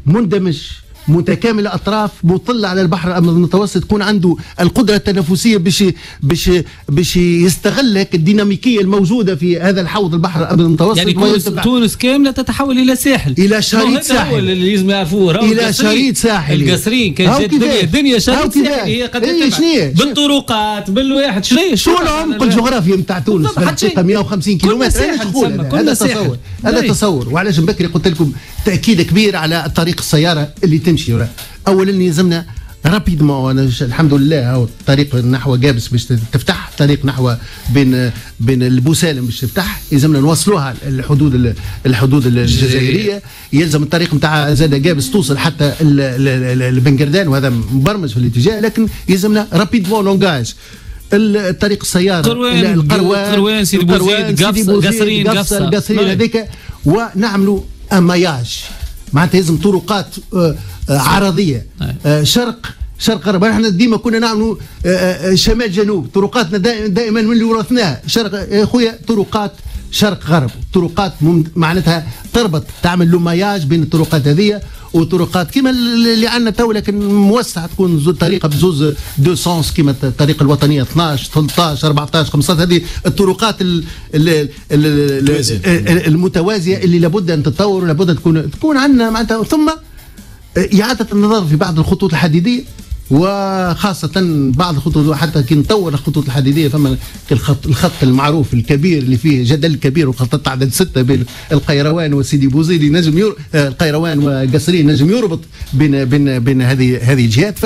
مندمج. متكامل الأطراف مطل على البحر المتوسط تكون عنده القدرة التنافسية باش باش باش يستغل هيك الديناميكية الموجودة في هذا الحوض البحر المتوسط. يعني تونس, تونس كاملة تتحول إلى ساحل. إلى شريط ساحل اللي لازم يعرفوه. إلى شريط ساحلي. القصرين كان الدنيا الدنيا شريط ساحلي. هي قد إيه بالطرقات بالواحد. شنو شو العمق الجغرافي نتاع تونس؟ في 150 كيلومتر. هذا تصور هذا تصور. وعلاش بكري قلت لكم تأكيد كبير على طريق السيارة اللي تمشي. اولا يلزمنا رابيدمون الحمد لله الطريق نحو جابس باش تفتح طريق نحو بين بين البوسالم باش تفتح. يلزمنا نوصلوها الحدود الحدود الجزائرية. يلزم الطريق نتاع زاد جابس توصل حتى البنكردان وهذا مبرمج في الاتجاه. لكن يلزمنا رابيدمون لونجاج الطريق السيارة. قروان القروان قروان سيدي بوزيد قصرين قصرين هذيك. ونعملوا أمياج. معناتها لازم طرقات آه، آه، عرضية. آه، شرق شرق غرب. إحنا ديما كنا نعملوا شمال جنوب. طرقاتنا دائما من اللي ورثناها. شرق يا خويا طرقات شرق غرب. طرقات معناتها تربط تعمل le maillage بين الطرقات هذه وطرقات كما اللي عندنا تو لكن موسعة تكون طريقة بزوز deux sens كما الطريقة الوطنية 12 13 14 15 هذه الطرقات ال ال ال المتوازية. اللي لابد أن تتطور ولابد تكون تكون عندنا معناتها. ثم إعادة النظر في بعض الخطوط الحديدية. وخاصة بعض الخطوط حتى كي نطور الخطوط الحديدية فما الخط, الخط المعروف الكبير اللي فيه جدل كبير وخطط عدد ستة بين القيروان وسيدي بوزيدي نجم يور... آه، القيروان وقصرين نجم يربط بين بين بين هذه هذه الجهات.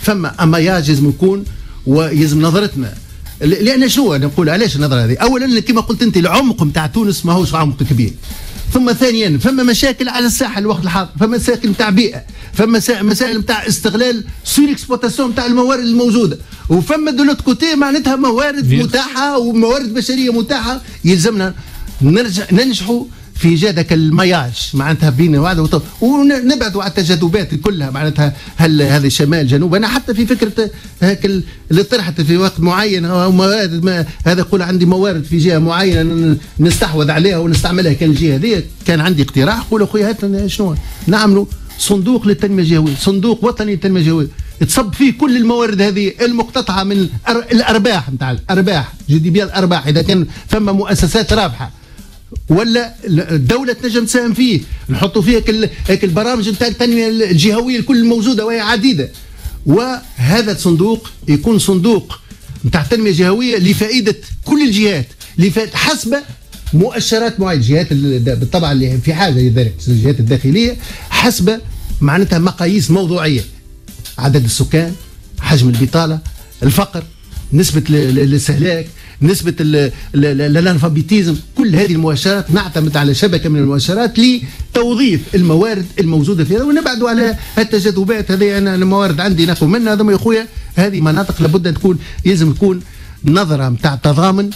فما أما يجب يكون ويلزم نظرتنا. لأن شو نقول؟ علاش النظرة هذه؟ اولا كما قلت أنت العمق نتاع تونس ماهوش عمق كبير. ثم ثانيا فما مشاكل على الساحة الوقت الحاضر فما مشاكل نتاع بيئة فما مسائل نتاع استغلال surexploitation نتاع الموارد الموجودة. وفما de l'autre côté معناتها موارد متاحة وموارد بشرية متاحة يلزمنا نرجع ننجحوا في جادك المياج معناتها بين وعد ونبعدوا على التجاذبات كلها معناتها هل هذا شمال جنوب. أنا حتى في فكرة هيك اللي طرحت في وقت معين أو موارد ما هذا يقول عندي موارد في جهة معينة نستحوذ عليها ونستعملها. كان الجهه هذه كان عندي اقتراح قول اخويا هات شنو؟ نعملوا صندوق للتنمية الجهوية صندوق وطني للتنمية الجهوية. تصب فيه كل الموارد هذه المقتطعة من الأرباح نتاع الأرباح جي دي بي الأرباح. إذا كان ثم مؤسسات رابحة ولا الدولة تنجم تساهم فيه. نحطوا فيه هيك البرامج نتاع التنمية الجهوية الكل الموجودة وهي عديدة. وهذا الصندوق يكون صندوق نتاع التنمية الجهوية لفائدة كل الجهات حسب مؤشرات معينة. الجهات بالطبع اللي في حاجة لذلك الجهات الداخلية حسب معناتها مقاييس موضوعية. عدد السكان حجم البطالة الفقر نسبة الاستهلاك نسبة الانالفابيتيزم كل هذه المؤشرات نعتمد على شبكة من المؤشرات لتوظيف الموارد الموجودة فيها ونبعدوا على التجاذبات هذه. أنا الموارد عندي ناخذ منها. هذا يا خويا هذه مناطق لابد أن تكون يلزم تكون نظرة نتاع تضامن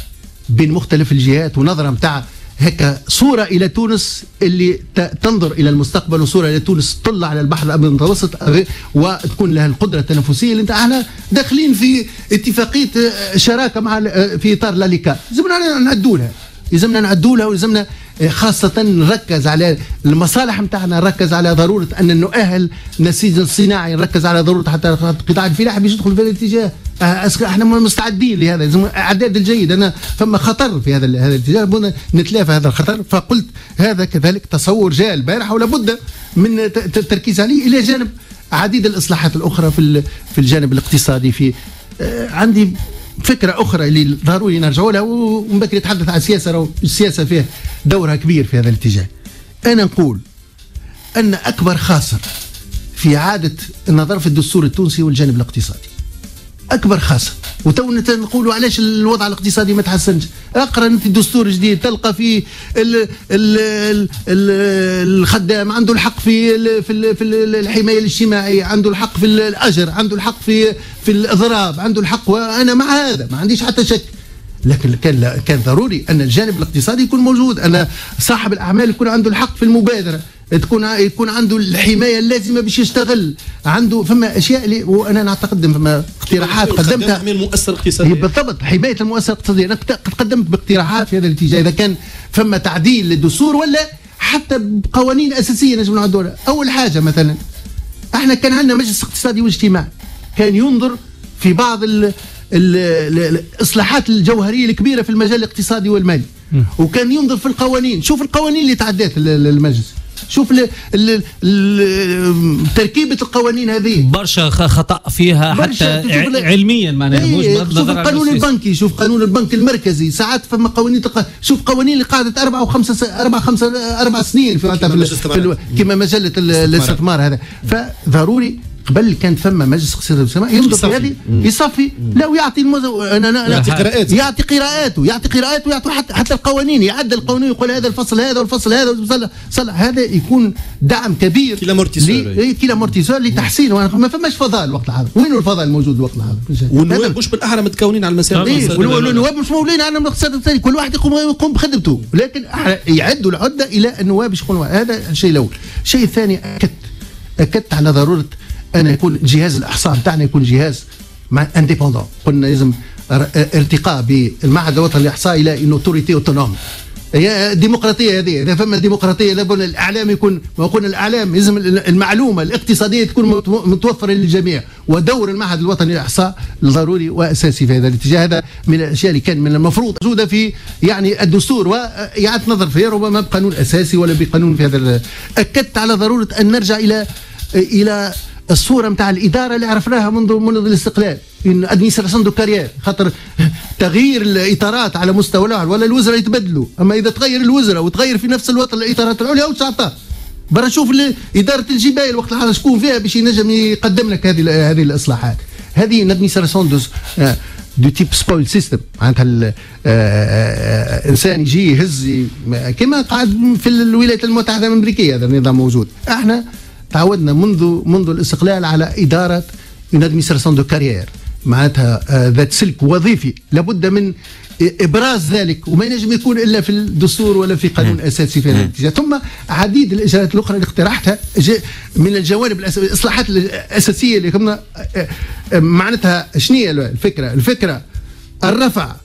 بين مختلف الجهات ونظرة نتاع هيك صورة إلى تونس اللي تنظر إلى المستقبل وصورة إلى تونس تطل على البحر الأبيض المتوسط وتكون لها القدرة التنافسية اللي إحنا داخلين في اتفاقية آه، شراكة مع آه، في إطار لاليكا لازمنا نعدوا لها يلزمنا نعدوا لها ويلزمنا خاصة نركز على المصالح نتاعنا نركز على ضرورة أن نؤهل نسيج الصناعي نركز على ضرورة حتى قطاع الفلاحة باش يدخل في الاتجاه. أه، إحنا مستعدين لهذا الاعداد الجيد. أنا فما خطر في هذا هذا الاتجاه. نتلافى هذا الخطر. فقلت هذا كذلك تصور جاء البارح ولا بد من التركيز عليه إلى جانب عديد الإصلاحات الأخرى في في الجانب الاقتصادي. في أه، عندي فكرة أخرى اللي ضروري نرجعوا لها ومن بكري يتحدث عن السياسة السياسة فيها دورها كبير في هذا الاتجاه. أنا نقول أن أكبر خاسر في إعادة النظر في الدستور التونسي والجانب الاقتصادي. أكبر خاسر وتو نقولوا علاش الوضع الاقتصادي ما تحسنش. أقرأ انت الدستور الجديد تلقى فيه ال ال ال ال الخدام عنده الحق في ال في ال في الحماية الاجتماعية عنده الحق في الأجر عنده الحق في في الإضراب عنده الحق وأنا مع هذا ما عنديش حتى شك. لكن كان كان ضروري أن الجانب الاقتصادي يكون موجود أن صاحب الأعمال يكون عنده الحق في المبادرة. تكون يكون عنده الحماية اللازمة باش يشتغل. عنده فما أشياء اللي وأنا نعتقد فما اقتراحات قدمتها. حمايه المؤسسه الاقتصادية. بالضبط حماية المؤسسة الاقتصادية. أنا قدمت باقتراحات في هذا الاتجاه. إذا كان فما تعديل للدستور ولا حتى بقوانين أساسية نجم نعدوها. أول حاجة مثلا إحنا كان عندنا مجلس اقتصادي واجتماعي. كان ينظر في بعض ال الإصلاحات الجوهرية الكبيرة في المجال الاقتصادي والمالي. وكان ينظر في القوانين. شوف القوانين اللي تعدات المجلس شوف ل... ل... ل... تركيبة القوانين هذه. برشا خطأ فيها حتى علميا معناها إيه شوف القانون البنكي شوف قانون البنك المركزي. ساعات فما قوانين تق... شوف قوانين اللي قعدت أربع وخمسة س... أربع خمسه أربع سنين في, في, في, كما مجلة الأستثمار هذا. فضروري قبل كان ثم مجلس قصير السماء ينظر في هذه يصفي. لا ويعطي المز... أنا أنا يعطي قراءاته. يعطي قراءاته يعطي قراءاته ويعطي حتى حتى القوانين يعدل القوانين يقول هذا الفصل هذا والفصل هذا صلح هذا يكون دعم كبير ك l'amortisseur. لي... ك l'amortisseur لتحسين. ما فماش فضاء الوقت الحاضر وين الفضاء الموجود الوقت الحاضر والنواب مش بالأحرى متكونين على المسائل إيه والنواب مش مولين على الاقتصاد الثاني كل واحد يقوم يقوم بخدمته. لكن يعدوا العدة إلى النواب يشكون. هذا الشيء الأول. الشيء الثاني اكدت أكدت على ضرورة أن يكون جهاز الإحصاء بتاعنا يكون جهاز indépendant قلنا لازم ارتقاء بالمعهد الوطني للإحصاء إلى une autorité autonome هي الديمقراطية هذه. إذا فما ديمقراطيه لابد الإعلام يكون ما قلنا الإعلام لازم المعلومة الاقتصادية تكون متوفرة للجميع. ودور المعهد الوطني للإحصاء ضروري وأساسي في هذا. الاتجاه هذا من الأشياء اللي كان من المفروض موجودة في يعني الدستور. وإعادة نظر فيها ربما بقانون أساسي ولا بقانون في هذا أكدت على ضرورة أن نرجع إلى إلى الصورة نتاع الإدارة اللي عرفناها منذ منذ الاستقلال. une administration de carrière خاطر تغيير الإطارات على مستوى الاعلى ولا الوزراء يتبدلوا. أما إذا تغير الوزراء وتغير في نفس الوقت الإطارات العليا وش عطاه برا شوف إدارة الجبال وقت الحاجة شكون فيها باش ينجم يقدم لك هذه هذه الإصلاحات. هذه administration de de type spoil system معناتها الانسان يجي يهز كما قاعد في الولايات المتحدة الأمريكية هذا النظام موجود. إحنا تعودنا منذ منذ الاستقلال على إدارة une administration de carrière معناتها ذات سلك وظيفي. لابد من إبراز ذلك وما ينجم يكون إلا في الدستور ولا في قانون أساسي في هذا الاتجاه. ثم عديد الإجراءات الأخرى اللي اقترحتها من الجوانب الإصلاحات الأساسية اللي كنا معناتها شنو هي الفكرة؟ الفكرة الرفع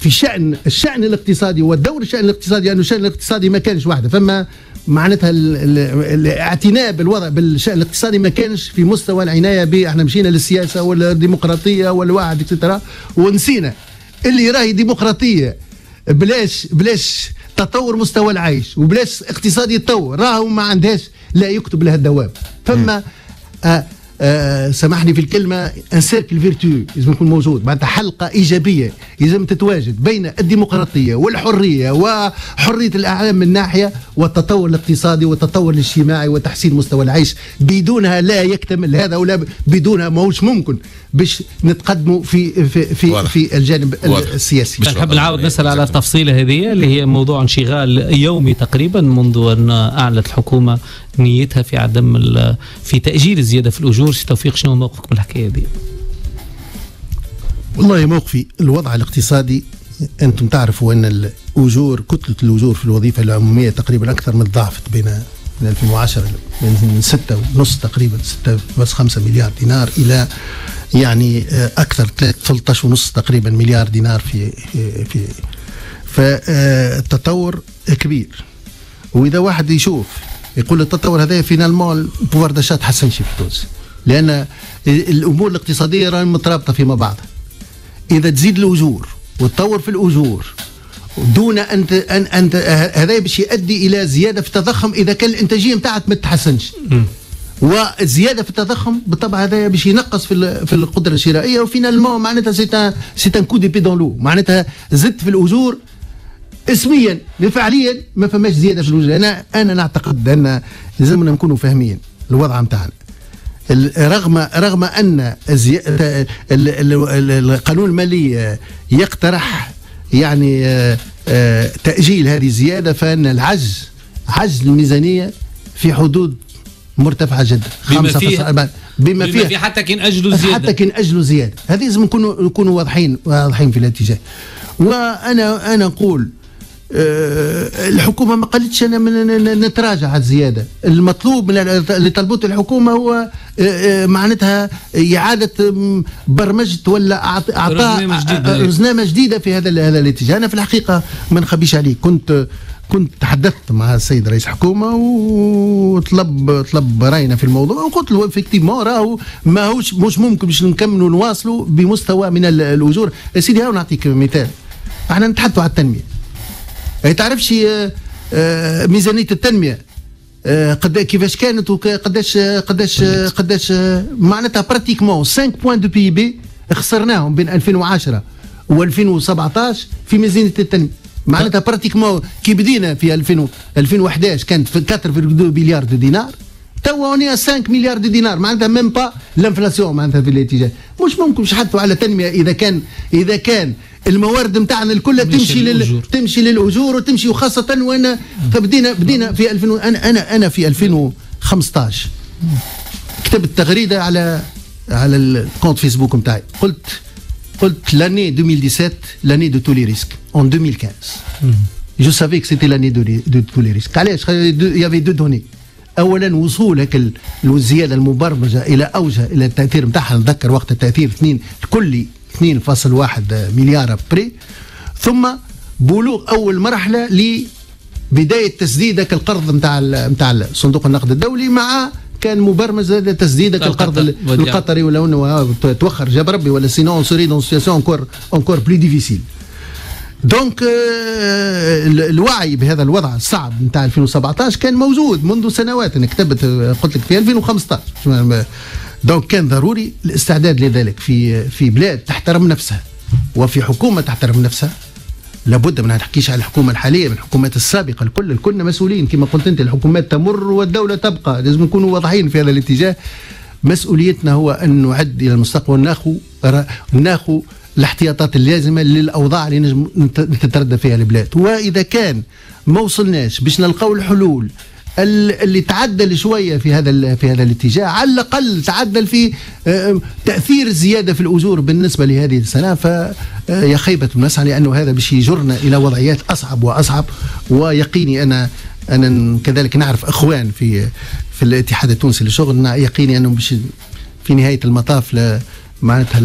في شأن الشأن الاقتصادي والدور الشأن الاقتصادي لأنه الشأن الاقتصادي ما كانش واحدة فما معناتها الاعتناء بالوضع بالشأن الاقتصادي ما كانش في مستوى العناية به إحنا مشينا للسياسة والديمقراطية والوعد et cetera ونسينا اللي راهي ديمقراطية بلاش بلاش تطور مستوى العيش وبلاش اقتصادي يتطور. راهو ما عندهاش لا يكتب لها الدوام. فما آه آه سامحني في الكلمة ان سيركل فيرتو لازم يكون موجود. معناتها حلقة إيجابية لازم تتواجد بين الديمقراطية والحرية وحرية الأعلام من ناحية والتطور الاقتصادي والتطور الاجتماعي وتحسين مستوى العيش. بدونها لا يكتمل هذا ولا بدونها ماهوش ممكن. باش نتقدموا في في في, واضح. في الجانب واضح. السياسي نحب نعاود نسأل على التفصيله هذه اللي هي موضوع انشغال يومي تقريبا منذ أن أعلنت الحكومة نيتها في عدم في تأجيل الزيادة في الأجور سي توفيق شنو موقفك من الحكاية هذه؟ والله موقفي الوضع الاقتصادي أنتم تعرفوا أن الأجور كتلة الأجور في الوظيفة العمومية تقريبا أكثر من ضعفت بين من 2010 من 6 ونص تقريبا 6 بس 5 مليار دينار إلى يعني أكثر 13 ونص تقريبا مليار دينار في في فالتطور كبير. وإذا واحد يشوف يقول التطور هذا finalement pouvoir d'achat ما تحسنش في تونس. لأن الأمور الاقتصادية راهي مترابطة فيما بعضها إذا تزيد الأجور وتطور في الأجور دون أن ان أن هذا باش يؤدي إلى زيادة في التضخم إذا كان الإنتاجية نتاعك ما تتحسنش والزياده في التضخم بالطبع هذا باش ينقص في في القدرة الشرائية و finalement معناتها c'est c'est un coup d'épée dans l'eau معناتها زدت في الأجور اسميا فعليا ما فماش زيادة في الأجور. أنا أنا نعتقد أن لازمنا نكونوا فاهمين الوضع نتاعنا رغم رغم أن القانون المالي يقترح يعني آه، آه، تأجيل هذه الزيادة فإن العجز عجز الميزانية في حدود مرتفعة جدا بما فيها بما, بما فيها حتى كان اجلوا زياده حتى كان اجلوا زياده هذه لازم نكونوا نكونوا واضحين واضحين في الاتجاه. وأنا أنا نقول آه، الحكومة ما قالتش أنا من نتراجع على الزيادة. المطلوب من اللي طلبته الحكومة هو آه، آه، معناتها إعادة برمجة ولا اعطاء رزنامة جديدة في هذا هذا الاتجاه. أنا في الحقيقة ما نخبيش عليك. كنت كنت تحدثت مع السيد رئيس الحكومة وطلب طلب رأينا في الموضوع وقلت له افكتيفمون راهو ما هوش مش ممكن باش نكملوا نواصلوا بمستوى من الاجور سيدي هاو نعطيك مثال. إحنا نتحدثوا على التنمية. تعرفش آه، آه، ميزانية التنمية؟ آه، قد كيفاش كانت وقداش قداش قداش معناتها pratiquement 5 points de PIB خسرناهم بين 2010 و2017 في ميزانية التنمية. معناتها pratiquement كي بدينا في 2000 2011 كانت في 4.2 مليار de دينار توا هوني 5 مليار de دينار معناتها même pas l'inflation معناتها في الاتجاه. مش ممكن مش حتى على تنمية إذا كان إذا كان الموارد نتاعنا الكل تمشي لل... تمشي للأجور وتمشي وخاصة وانا فبدينا بدينا في 2000 أنا أنا أنا في 2015 كتبت تغريدة على على ال compte Facebook نتاعي قلت قلت l'année 2017 l'année de tous les risques. en 2015 je savais que c'était l'année de, de tous les risques. علاش؟ avait deux données. اولا وصولك الزياده المبرمجة إلى اوجه إلى التأثير نتاعها نذكر وقت التأثير اثنين الكلي 2.1 مليار بري. ثم بلوغ أول مرحلة لبداية تسديدك القرض نتاع نتاع صندوق النقد الدولي مع كان مبرمج تسديدك القرض القطري ولا أنه توخر جاب ربي ولا sinon serait dans une situation encore encore plus difficile donc الوعي بهذا الوضع الصعب نتاع 2017 كان موجود منذ سنوات. أنا كتبت قلت لك في 2015 دونك كان ضروري الاستعداد لذلك في في بلاد تحترم نفسها وفي حكومة تحترم نفسها. لابد من نحكيش على الحكومة الحالية من الحكومات السابقة الكل الكلنا مسؤولين. كما قلت أنت الحكومات تمر والدولة تبقى. لازم نكونوا واضحين في هذا الاتجاه. مسؤوليتنا هو أن نعد إلى المستقبل ناخذ ناخذ الاحتياطات اللازمة للأوضاع اللي نجم تتردى فيها البلاد. وإذا كان ما وصلناش باش نلقاو الحلول اللي تعدل شوية في هذا في هذا الاتجاه. على الأقل تعدل في آه، تأثير الزيادة في الاجور بالنسبة لهذه السنة. فهي خيبة نسعى لأنه هذا باش يجرنا إلى وضعيات أصعب وأصعب. ويقيني أنا أنا كذلك نعرف إخوان في في الاتحاد التونسي للشغل يقيني انهم باش في نهاية المطاف معناتها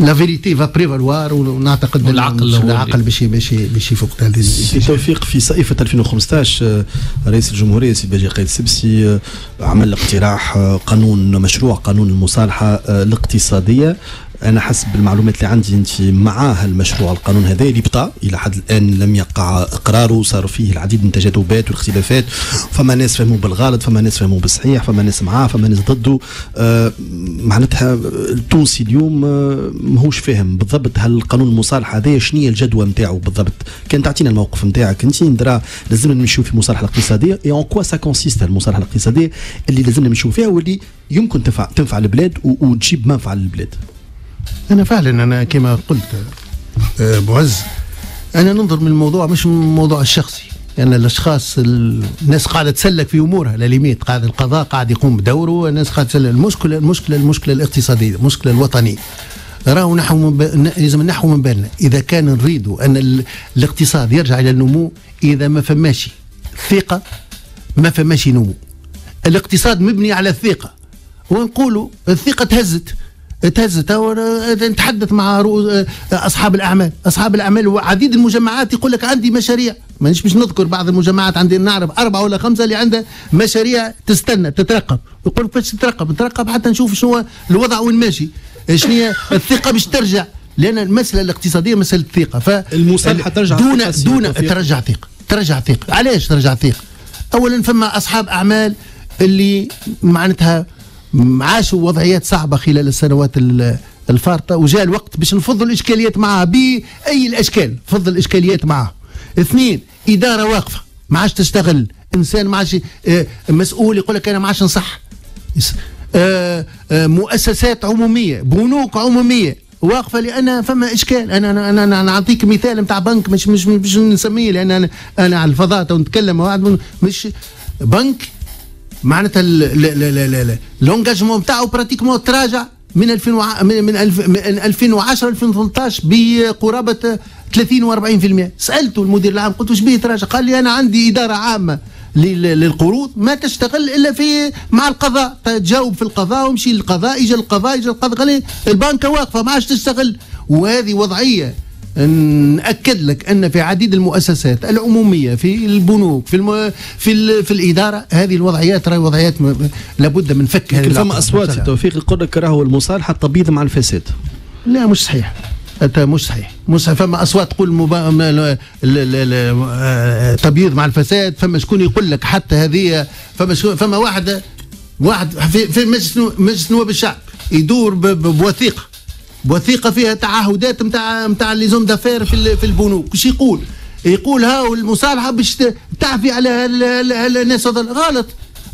la vérité va prévaloir ونعتقد العقل العقل باش باش باش يفوق هذه توفيق في صيفه 2015 آه، رئيس الجمهورية سي باجي قايد السبسي آه، عمل اقتراح آه، قانون مشروع قانون المصالحة الاقتصادية. أنا حسب المعلومات اللي عندي أنت مع المشروع القانون هذا اللي بطا إلى حد الآن لم يقع إقراره صار فيه العديد من التجاذبات والاختلافات. فما ناس فهموا بالغلط فما ناس فهموا بالصحيح فما ناس معاه فما ناس ضده. آه معناتها التونسي اليوم آه ماهوش فاهم بالضبط هل القانون المصالحه هذا شنو هي الجدوى نتاعو بالضبط. كان تعطينا الموقف نتاعك أنت ندرى لازمنا نمشيو في المصالحه الاقتصادية. et en quoi ça consiste المصالحه الاقتصادية؟ اللي لازمنا نمشيو فيها واللي يمكن تنفع تنفع البلاد وتجيب منفعة للبلاد. أنا فعلا أنا كما قلت آه، معز أنا ننظر من الموضوع مش من الموضوع الشخصي. يعني الأشخاص الناس قاعدة تسلك في أمورها. à la limite قاعد القضاء قاعد يقوم بدوره الناس قاعدة تسلك. المشكلة المشكلة المشكلة الاقتصادية المشكلة الوطنية. راهو نحو من ب... لازم نحو من بالنا. إذا كان نريدوا أن ال... الاقتصاد يرجع إلى النمو إذا ما فماش ثقة ما فماش نمو. الاقتصاد مبني على الثقة. ونقولوا الثقة تهزت. تهزت نتحدث مع أصحاب الأعمال. أصحاب الأعمال وعديد المجمعات يقول لك عندي مشاريع. مانيش باش نذكر بعض المجمعات عندي نعرف أربعة ولا خمسة اللي عندها مشاريع تستنى تترقب. يقول لك باش تترقب؟ نترقب حتى نشوف شنو الوضع وين ماشي. شنو هي الثقة باش ترجع. لأن المسألة الاقتصادية مسألة ثقه ف المصالحه ترجع دون دون ترجع ثقه ترجع ثقه علاش ترجع ثقه اولا فما أصحاب أعمال اللي معناتها عاشوا وضعيات صعبة خلال السنوات الفارطة وجاء الوقت باش نفضوا الإشكاليات معها بأي الأشكال. فضل الإشكاليات معها. اثنين إدارة واقفة. ما عادش تشتغل. إنسان ما عادش آه، مسؤول يقول لك أنا ما عادش نصح. آه، آه، مؤسسات عمومية بنوك عمومية واقفة لأن فما إشكال. أنا أنا أنا, نعطيك مثال نتاع بنك مش مش مش نسميه لأن أنا أنا على الفضاء نتكلم. مش بنك معناتها لونجاجمون نتاعو براتيكمون تراجع من 2000 من 2010 2013 بقرابة 30 و40% سألته المدير العام قلت واش به تراجع؟ قال لي أنا عندي إدارة عامة للقروض ما تشتغل إلا في مع القضاء. تجاوب في القضاء ومشي للقضاء يجي القضاء يجي القضاء قال لي البنكه واقفة ما عادش تشتغل. وهذه وضعية نأكد لك أن في عديد المؤسسات العمومية في البنوك في الم... في ال... في الإدارة هذه الوضعيات راهي وضعيات م... لابد من فك هذه فما أصوات التوفيق يقول لك راهو المصالحه تبيض مع الفساد؟ لا مش صحيح. مش صحيح. مش صحيح. فما أصوات تقول مبا... ل... ل... ل... تبييض مع الفساد فما شكون يقول لك حتى هذه فما شكون... فما واحد واحد في, في مجلس مجلس نواب الشعب يدور ب... بوثيقة. وثيقة فيها تعهدات نتاع نتاع لي زوم دافير في في البنوك. وش يقول؟ يقول هاو المصالحة باش تعفي على الناس غلط.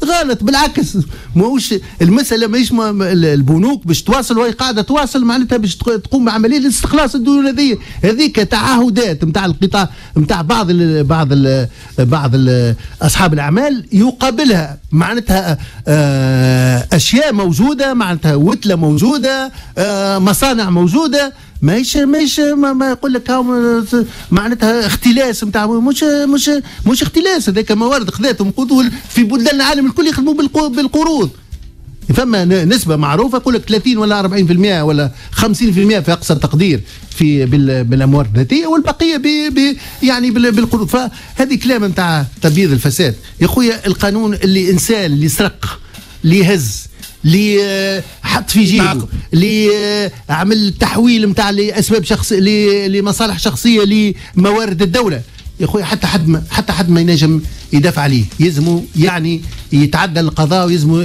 غلط بالعكس. ماهوش المسألة ماهيش البنوك باش تواصل وهي قاعدة تواصل معناتها باش تقوم بعملية الاستخلاص الديون هذه. هذيك تعهدات نتاع القطاع نتاع بعض ال بعض ال بعض ال أصحاب الأعمال يقابلها. معناتها آه، أشياء موجودة معناتها وتلة موجودة آه، مصانع موجودة. ماهيش ماهيش ما, ما يقول لك معناتها اختلاس نتاع مش مش مش اختلاس. هذاك موارد خذاتهم في بلدان العالم الكل يخدموا بالقروض. فما نسبة معروفة يقول لك 30 ولا 40% ولا 50% في أقصى تقدير في بالأموال الذاتية والبقية ب يعني بالقروض. فهذه كلام نتاع تبييض الفساد. يا خويا القانون اللي إنسان اللي سرق اللي يهز اللي حط في جيبه اللي عمل تحويل نتاع لاسباب شخص لمصالح شخصية لموارد الدولة. يا خويا حتى حد ما حتى حد ما ينجم يدافع عليه. يلزموا يعني يتعدى القضاء ويلزموا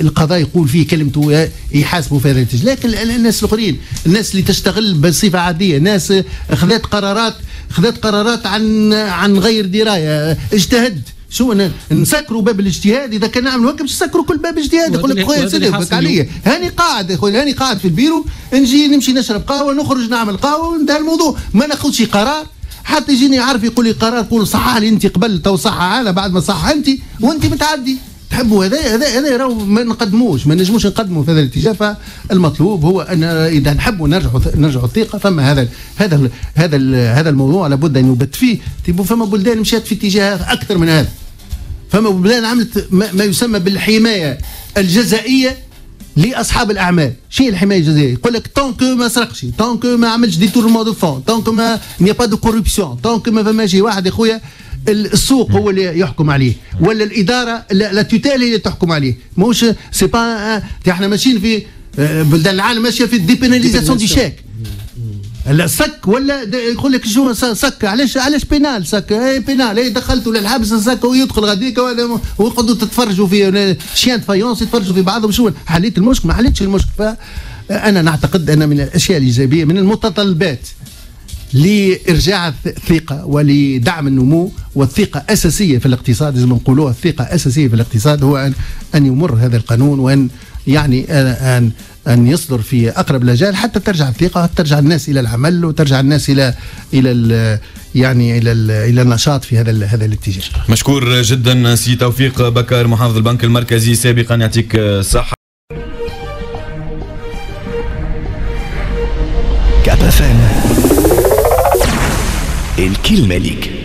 القضاء يقول فيه كلمته يحاسبوا في هذا لكن الناس الآخرين الناس اللي تشتغل بصفة عادية ناس اخذت قرارات اخذت قرارات عن عن غير دراية اجتهد. شو نسكروا باب الاجتهاد. إذا كان نعمل هكا باش نسكروا كل باب اجتهاد يقول لك خويا سيدي عليا. هاني قاعد خويا هاني قاعد في البيرو. نجي نمشي نشرب قهوة نخرج نعمل قهوة وانتهى الموضوع. ما ناخذش قرار. حتى يجيني يعرف يقول لي قرار يقول صحح لي أنت قبل تو صحح أنا بعد ما صحح أنت وأنت متعدي. تحبوا هذا هذا هذا راهو ما نقدموش ما نجموش نقدموا في هذا الاتجاه فالمطلوب هو أن إذا نحبوا نرجعوا نرجعوا الثقة فما هذا هذا هذا هذا الموضوع لابد أن يبت فيه. فما بلدان مشات في اتجاه أكثر من هذا. فما بلدان عملت ما يسمى بالحماية الجزائية لأصحاب الأعمال. شنية الحماية الجزائية؟ يقول لك tant que ما سرقش tant que ما عملش détournement de fonds tant que ما n'y a pas de corruption tant que ما فماش واحد يا خويا السوق هو اللي يحكم عليه ولا الإدارة لا توتال هي اللي تحكم عليه. ماهوش سي با إحنا ماشيين في آه، بلدان العالم ماشية في الديبيناليزاسيون دي شيك لا سك ولا يقول لك شو سك علاش علاش بينال سك. اي بينال اي دخلته للحبس سك. ويدخل غاديك ويقعدوا تتفرجوا في شيان فايونس يتفرجوا في بعضهم. شو حليت المشكل ما حليتش المشكل. فانا نعتقد أن من الأشياء الإيجابية من المتطلبات. لإرجاع الثقة ولدعم النمو والثقة أساسية في الاقتصاد لازم نقولوها الثقة أساسية في الاقتصاد هو ان أن يمر هذا القانون وأن يعني ان أن يصدر في أقرب الاجال حتى ترجع الثقة ترجع الناس إلى العمل وترجع الناس إلى إلى يعني إلى إلى النشاط في هذا هذا الاتجاه. مشكور جدا سي توفيق بكر محافظ البنك المركزي سابقا يعطيك الصحة. الكلمة ليك